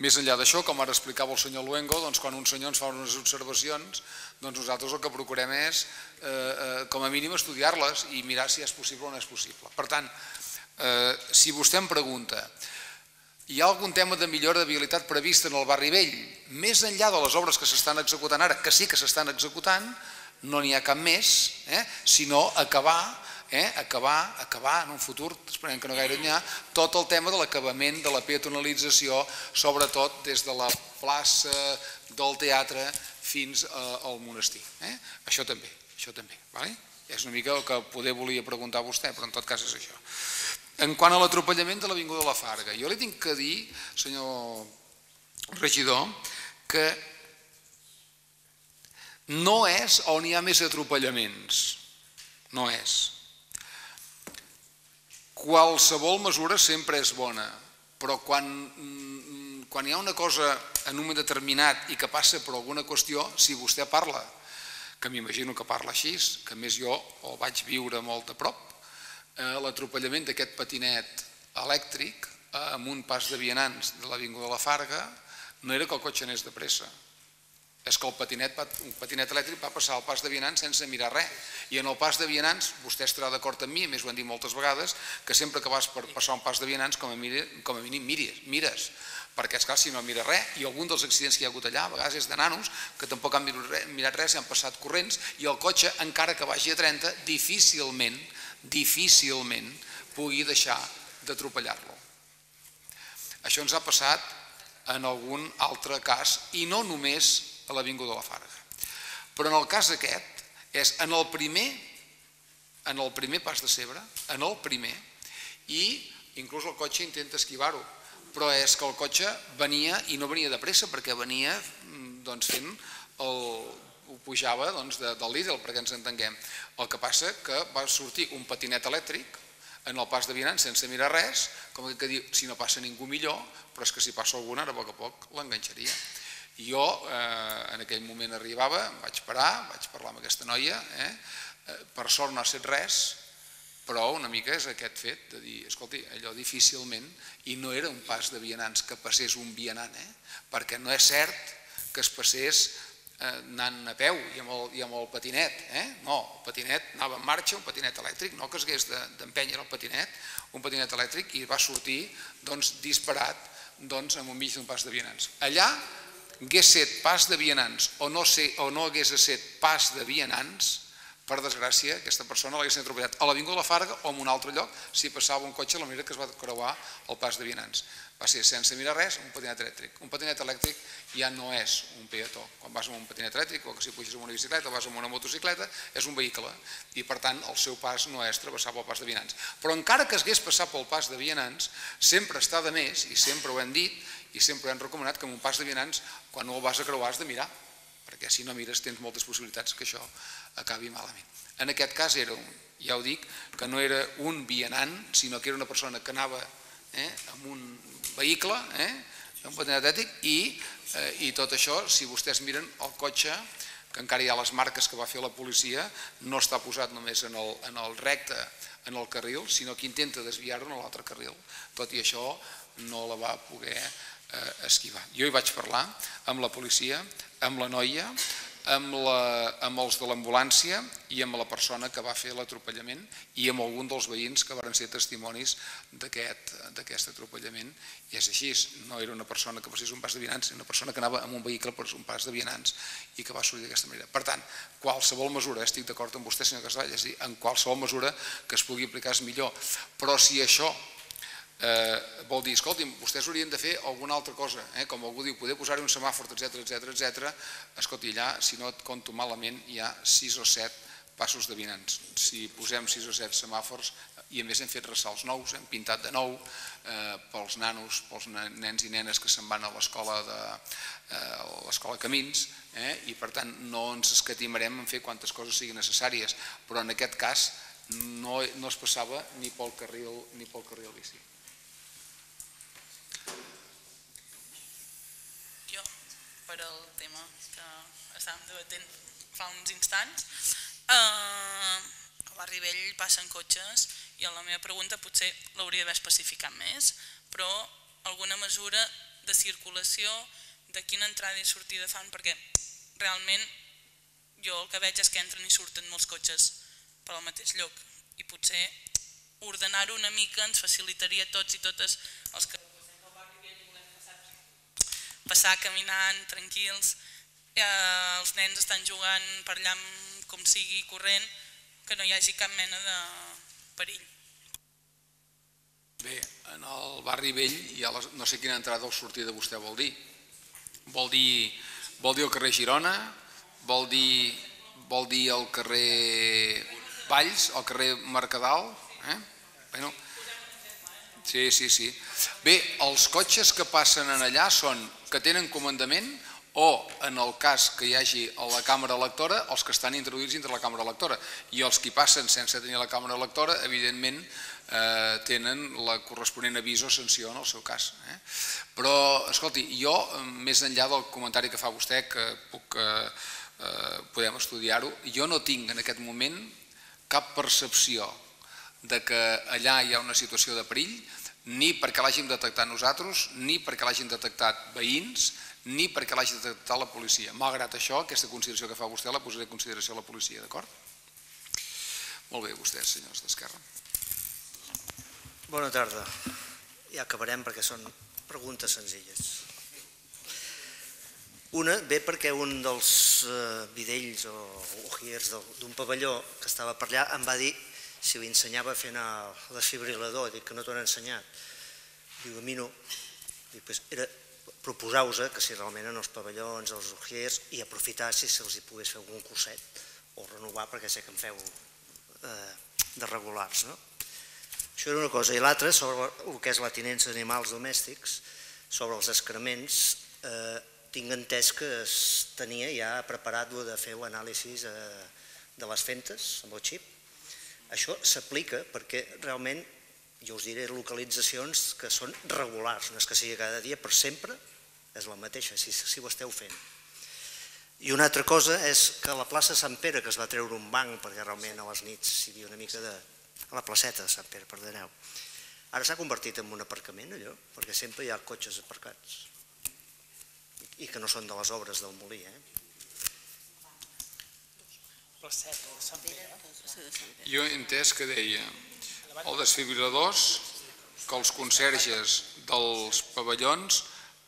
més enllà d'això, com ara explicava el senyor Luengo, doncs quan un senyor ens fa unes observacions, doncs nosaltres el que procurem és, eh, eh, com a mínim, estudiar-les i mirar si és possible o no és possible. Per tant, eh, si vostè em pregunta, hi ha algun tema de millora d'habilitat previst en el barri vell, més enllà de les obres que s'estan executant ara, que sí que s'estan executant, no n'hi ha cap més, eh, sinó acabar eh, acabar, acabar en un futur, esperem que no gaire enllà, tot el tema de l'acabament de la peatonalització, sobretot des de la plaça del teatre fins al monestir. Eh? Això també, això també. És una mica el que poder volia preguntar a vostè, però en tot cas és això. En quant a l'atropellament de l'Avinguda de la Farga, jo li tinc que dir, senyor regidor, que no és on hi ha més atropellaments, no és qualsevol mesura sempre és bona, però quan, quan hi ha una cosa en un moment determinat i que passa per alguna qüestió, si vostè parla, que m'imagino que parla així, que més jo ho vaig viure molt a prop, eh, l'atropellament d'aquest patinet elèctric eh, amb un pas de vianants de l'Avinguda de la Farga no era que el cotxe anés de pressa, és que el patinet, un patinet elèctric va passar al pas de vianants sense mirar res. I en el pas de vianants, vostè estarà d'acord amb mi, a més ho han dit moltes vegades, que sempre que vas per passar un pas de vianants, com a, mire, com a mínim mires, mires, perquè és clar, si no mira res, i algun dels accidents que hi ha hagut allà, a vegades és de nanos, que tampoc han mirat res, han passat corrents, i el cotxe, encara que vagi a 30, difícilment, difícilment pugui deixar d'atropellar-lo. Això ens ha passat en algun altre cas, i no només a l'Avinguda de la Farga. Però en el cas aquest, és en el primer, en el primer pas de Cebre, en el primer, i inclús el cotxe intenta esquivar-ho, però és que el cotxe venia i no venia de pressa perquè venia mm, doncs, fent el, ho pujava doncs, de, del Lidl, perquè ens entenguem. El que passa que va sortir un patinet elèctric en el pas de vianants sense mirar res, com que diu, si no passa ningú millor, però és que si passa algun ara a poc a poc l'enganxaria. Jo eh, en aquell moment arribava, vaig parar, vaig parlar amb aquesta noia, eh, eh, per sort no ha set res, però una mica és aquest fet de dir, escolti, allò difícilment, i no era un pas de vianants que passés un vianant, eh? perquè no és cert que es passés eh, anant a peu i amb el, i amb el patinet, eh? no, el patinet anava en marxa, un patinet elèctric, no que es hagués d'empènyer el patinet, un patinet elèctric i va sortir doncs, disparat doncs, amb un mig d'un pas de vianants. Allà hagués set pas de vianants o no, ser, o no hagués set pas de vianants, per desgràcia, aquesta persona l'haguessin atropellat a l'Avinguda de la Farga o en un altre lloc si passava un cotxe a la manera que es va creuar el pas de vianants. Va ser sense mirar res, un patinet elèctric. Un patinet elèctric ja no és un peató. Quan vas amb un patinet elèctric o que si puges amb una bicicleta o vas amb una motocicleta, és un vehicle i per tant el seu pas no és travessar pel pas de vianants. Però encara que es hagués passat pel pas de vianants, sempre està de més, i sempre ho hem dit, i sempre hem recomanat que en un pas de vianants, quan no el vas a creuar, has de mirar, perquè si no mires tens moltes possibilitats que això acabi malament. En aquest cas era un, ja ho dic, que no era un vianant, sinó que era una persona que anava eh, amb un vehicle, eh, un patinet ètic, i, eh, i tot això, si vostès miren el cotxe, que encara hi ha les marques que va fer la policia, no està posat només en el, en el recte, en el carril, sinó que intenta desviar-ho en l'altre carril. Tot i això no la va poder esquivar. Jo hi vaig parlar amb la policia, amb la noia, amb, la, amb els de l'ambulància i amb la persona que va fer l'atropellament i amb algun dels veïns que van ser testimonis d'aquest atropellament. I és així, no era una persona que passés un pas de vianants, una persona que anava amb un vehicle per un pas de vianants i que va sortir d'aquesta manera. Per tant, qualsevol mesura, estic d'acord amb vostè, senyor Casall, és dir, en qualsevol mesura que es pugui aplicar és millor, però si això eh, vol dir, escolti'm, vostès haurien de fer alguna altra cosa, eh? com algú diu, poder posar-hi un semàfor, etc etc etc. escolti, allà, si no et conto malament, hi ha 6 o 7 passos de vinants. Si posem 6 o 7 semàfors, i a més hem fet ressalts nous, hem pintat de nou eh, pels nanos, pels nens i nenes que se'n van a l'escola de eh, l'escola Camins, eh, i per tant no ens escatimarem en fer quantes coses siguin necessàries, però en aquest cas no, no es passava ni pel carril, ni pel carril bici. Per al tema que estàvem debatent fa uns instants. Uh, a Barri Vell passen cotxes i la meva pregunta potser l'hauria d'haver especificat més, però alguna mesura de circulació de quina entrada i sortida fan, perquè realment jo el que veig és que entren i surten molts cotxes per al mateix lloc i potser ordenar-ho una mica ens facilitaria tots i totes els que passar caminant tranquils, eh, els nens estan jugant per allà com sigui corrent, que no hi hagi cap mena de perill. Bé, en el barri vell hi ha no sé quina entrada o sortida vostè vol dir. Vol dir, vol dir el carrer Girona, vol dir, vol dir el carrer Valls, el carrer Mercadal, eh? Bueno, sí, sí, sí. Bé, els cotxes que passen en allà són que tenen comandament o, en el cas que hi hagi a la càmera lectora, els que estan introduïts dintre la càmera lectora. I els que passen sense tenir la càmera lectora, evidentment, eh, tenen la corresponent avís o sanció en el seu cas. Eh? Però, escolti, jo, més enllà del comentari que fa vostè, que puc, eh, eh, podem estudiar-ho, jo no tinc en aquest moment cap percepció de que allà hi ha una situació de perill, ni perquè l'hàgim detectat nosaltres, ni perquè l'hagin detectat veïns, ni perquè l'hagi detectat la policia. Malgrat això, aquesta consideració que fa vostè la posaré en consideració a la policia, d'acord? Molt bé, vostès, senyors d'Esquerra. Bona tarda. Ja acabarem perquè són preguntes senzilles. Una ve perquè un dels eh, vidells o ujiers d'un pavelló que estava per allà em va dir si li ensenyava anar el desfibrilador, dic que no t'ho han ensenyat. Diu, a mi no. Dic, pues era proposar-vos que si realment en els pavellons, els ujiers, i aprofitar si se'ls hi pogués fer algun curset o renovar perquè sé que en feu eh, de regulars. No? Això era una cosa. I l'altra, sobre el que és la tinença d'animals domèstics, sobre els excrements, eh, tinc entès que es tenia ja preparat de fer l'anàlisi eh, de les fentes amb el xip. Això s'aplica perquè realment, jo us diré localitzacions que són regulars, no és que sigui cada dia, però sempre és la mateixa, si, si ho esteu fent. I una altra cosa és que la plaça Sant Pere, que es va treure un banc perquè realment a les nits hi havia una mica de... a la placeta de Sant Pere, perdoneu, ara s'ha convertit en un aparcament allò, perquè sempre hi ha cotxes aparcats i que no són de les obres del molí. Eh? Jo he entès que deia el desfibriladors, que els conserges dels pavellons,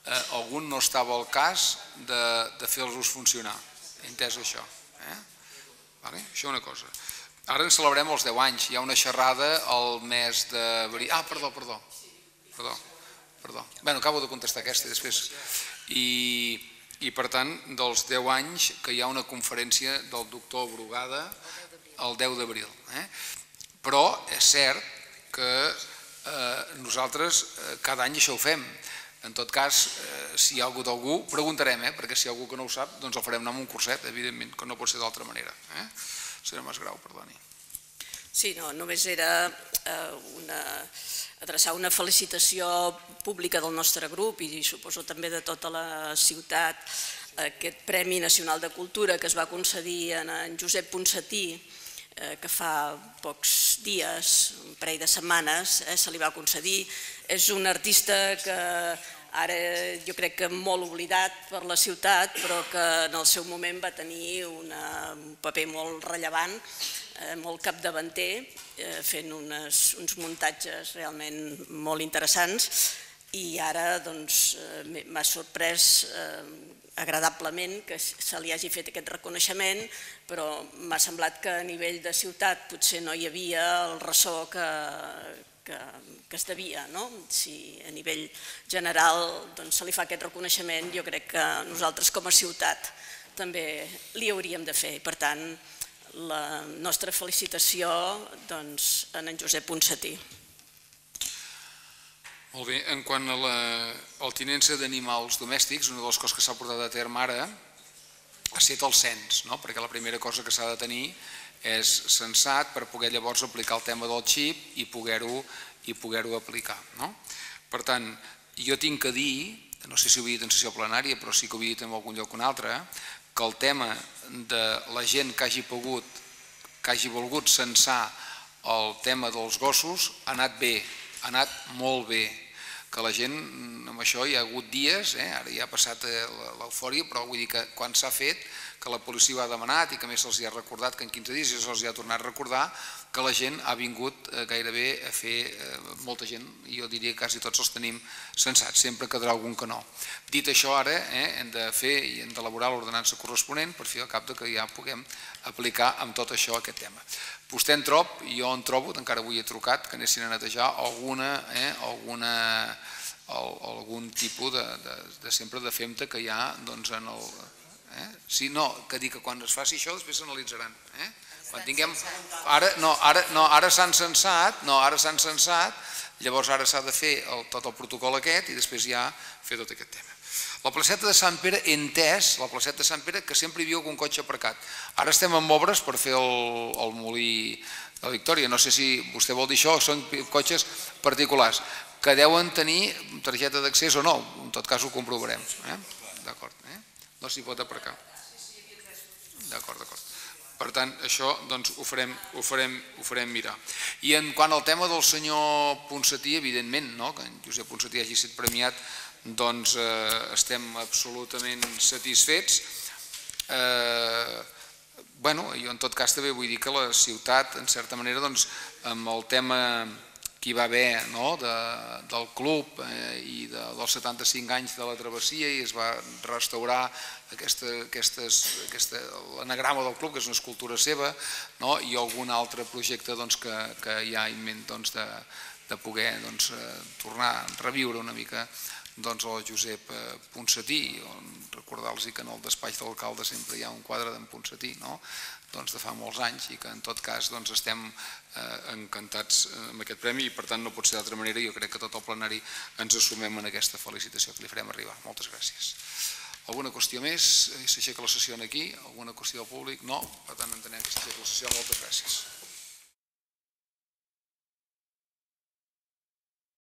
eh, algun no estava al cas de, de fer-los funcionar. He entès això. Eh? Vale? Això una cosa. Ara en celebrem els 10 anys, hi ha una xerrada al mes d'abril. Ah, perdó, perdó. Perdó, perdó. Bé, acabo de contestar aquesta i després. I, i per tant, dels 10 anys que hi ha una conferència del doctor Brugada el 10 d'abril. Eh? Però és cert que eh, nosaltres eh, cada any això ho fem. En tot cas, eh, si hi ha algú, preguntarem, eh? perquè si hi ha algú que no ho sap, doncs el farem anar amb un curset, evidentment, que no pot ser d'altra manera. Eh? Més grau, perdoni. Sí, no, només era eh, una, adreçar una felicitació pública del nostre grup i suposo també de tota la ciutat aquest Premi Nacional de Cultura que es va concedir en, en Josep Ponsatí eh, que fa pocs dies, un parell de setmanes, eh, se li va concedir. És un artista que ara jo crec que molt oblidat per la ciutat, però que en el seu moment va tenir una, un paper molt rellevant, molt capdavanter, eh, fent unes, uns muntatges realment molt interessants i ara doncs, eh, m'ha sorprès eh, agradablement que se li hagi fet aquest reconeixement, però m'ha semblat que a nivell de ciutat potser no hi havia el ressò que, que, que es devia. No? Si a nivell general doncs, se li fa aquest reconeixement, jo crec que nosaltres com a ciutat també li hauríem de fer. Per tant, la nostra felicitació doncs, en en Josep Ponsatí. Molt bé, en quant a la, la tinença d'animals domèstics, una de les coses que s'ha portat a terme ara ha estat el cens, no? perquè la primera cosa que s'ha de tenir és sensat per poder llavors aplicar el tema del xip i poder-ho i poder-ho aplicar. No? Per tant, jo tinc que dir, no sé si ho havia dit en sessió plenària, però sí que ho havia dit en algun lloc o un altre, que el tema de la gent que hagi pogut, que hagi volgut censar el tema dels gossos ha anat bé, ha anat molt bé. que la gent amb això hi ha hagut dies, eh, ara ja ha passat eh, l'eufòria, però vull dir que quan s'ha fet, que la policia ho ha demanat i que més se'ls ha recordat que en 15 dies ja se'ls ha tornat a recordar que la gent ha vingut eh, gairebé a fer eh, molta gent, jo diria que quasi tots els tenim sensats, sempre quedarà algun que no. Dit això ara eh, hem de fer i hem d'elaborar l'ordenança corresponent per fer el cap de que ja puguem aplicar amb tot això aquest tema. Vostè en trob, jo en trobo, encara avui he trucat, que anessin a netejar alguna, eh, alguna, algun tipus de, de, de sempre de femta que hi ha doncs, en el... Eh? Sí, no, que dir que quan es faci això després s'analitzaran. Eh? Quan tinguem... Ara, no, ara, no, ara s'han censat, no, ara s'han censat, llavors ara s'ha de fer el, tot el protocol aquest i després ja fer tot aquest tema. La placeta de Sant Pere, entès, la placeta de Sant Pere, que sempre hi havia algun cotxe aparcat. Ara estem en obres per fer el, el molí de la Victòria. No sé si vostè vol dir això, són cotxes particulars, que deuen tenir targeta d'accés o no. En tot cas ho comprovarem. Eh? D'acord. No s'hi pot aparcar. D'acord, d'acord. Per tant, això doncs, ho, farem, ho, farem, ho farem mirar. I en quant al tema del senyor Ponsatí, evidentment, no? que en Josep Ponsatí hagi estat premiat doncs eh, estem absolutament satisfets. Eh, bueno, jo en tot cas també vull dir que la ciutat, en certa manera, doncs, amb el tema que hi va haver no, de, del club eh, i de, dels 75 anys de la travessia i es va restaurar aquesta, aquestes, aquesta, l'anagrama del club, que és una escultura seva, no, i algun altre projecte doncs, que, que hi ha en ment doncs, de, de poder doncs, eh, tornar a reviure una mica doncs, el Josep eh, Ponsatí, on recordar-los que en el despatx de l'alcalde sempre hi ha un quadre d'en Ponsatí, no? Doncs de fa molts anys i que en tot cas doncs, estem eh, encantats eh, amb aquest premi i per tant no pot ser d'altra manera jo crec que tot el plenari ens assumem en aquesta felicitació que li farem arribar. Moltes gràcies. Alguna qüestió més? S'aixeca la sessió aquí? Alguna qüestió del públic? No? Per tant entenem que s'aixeca la sessió. Moltes gràcies.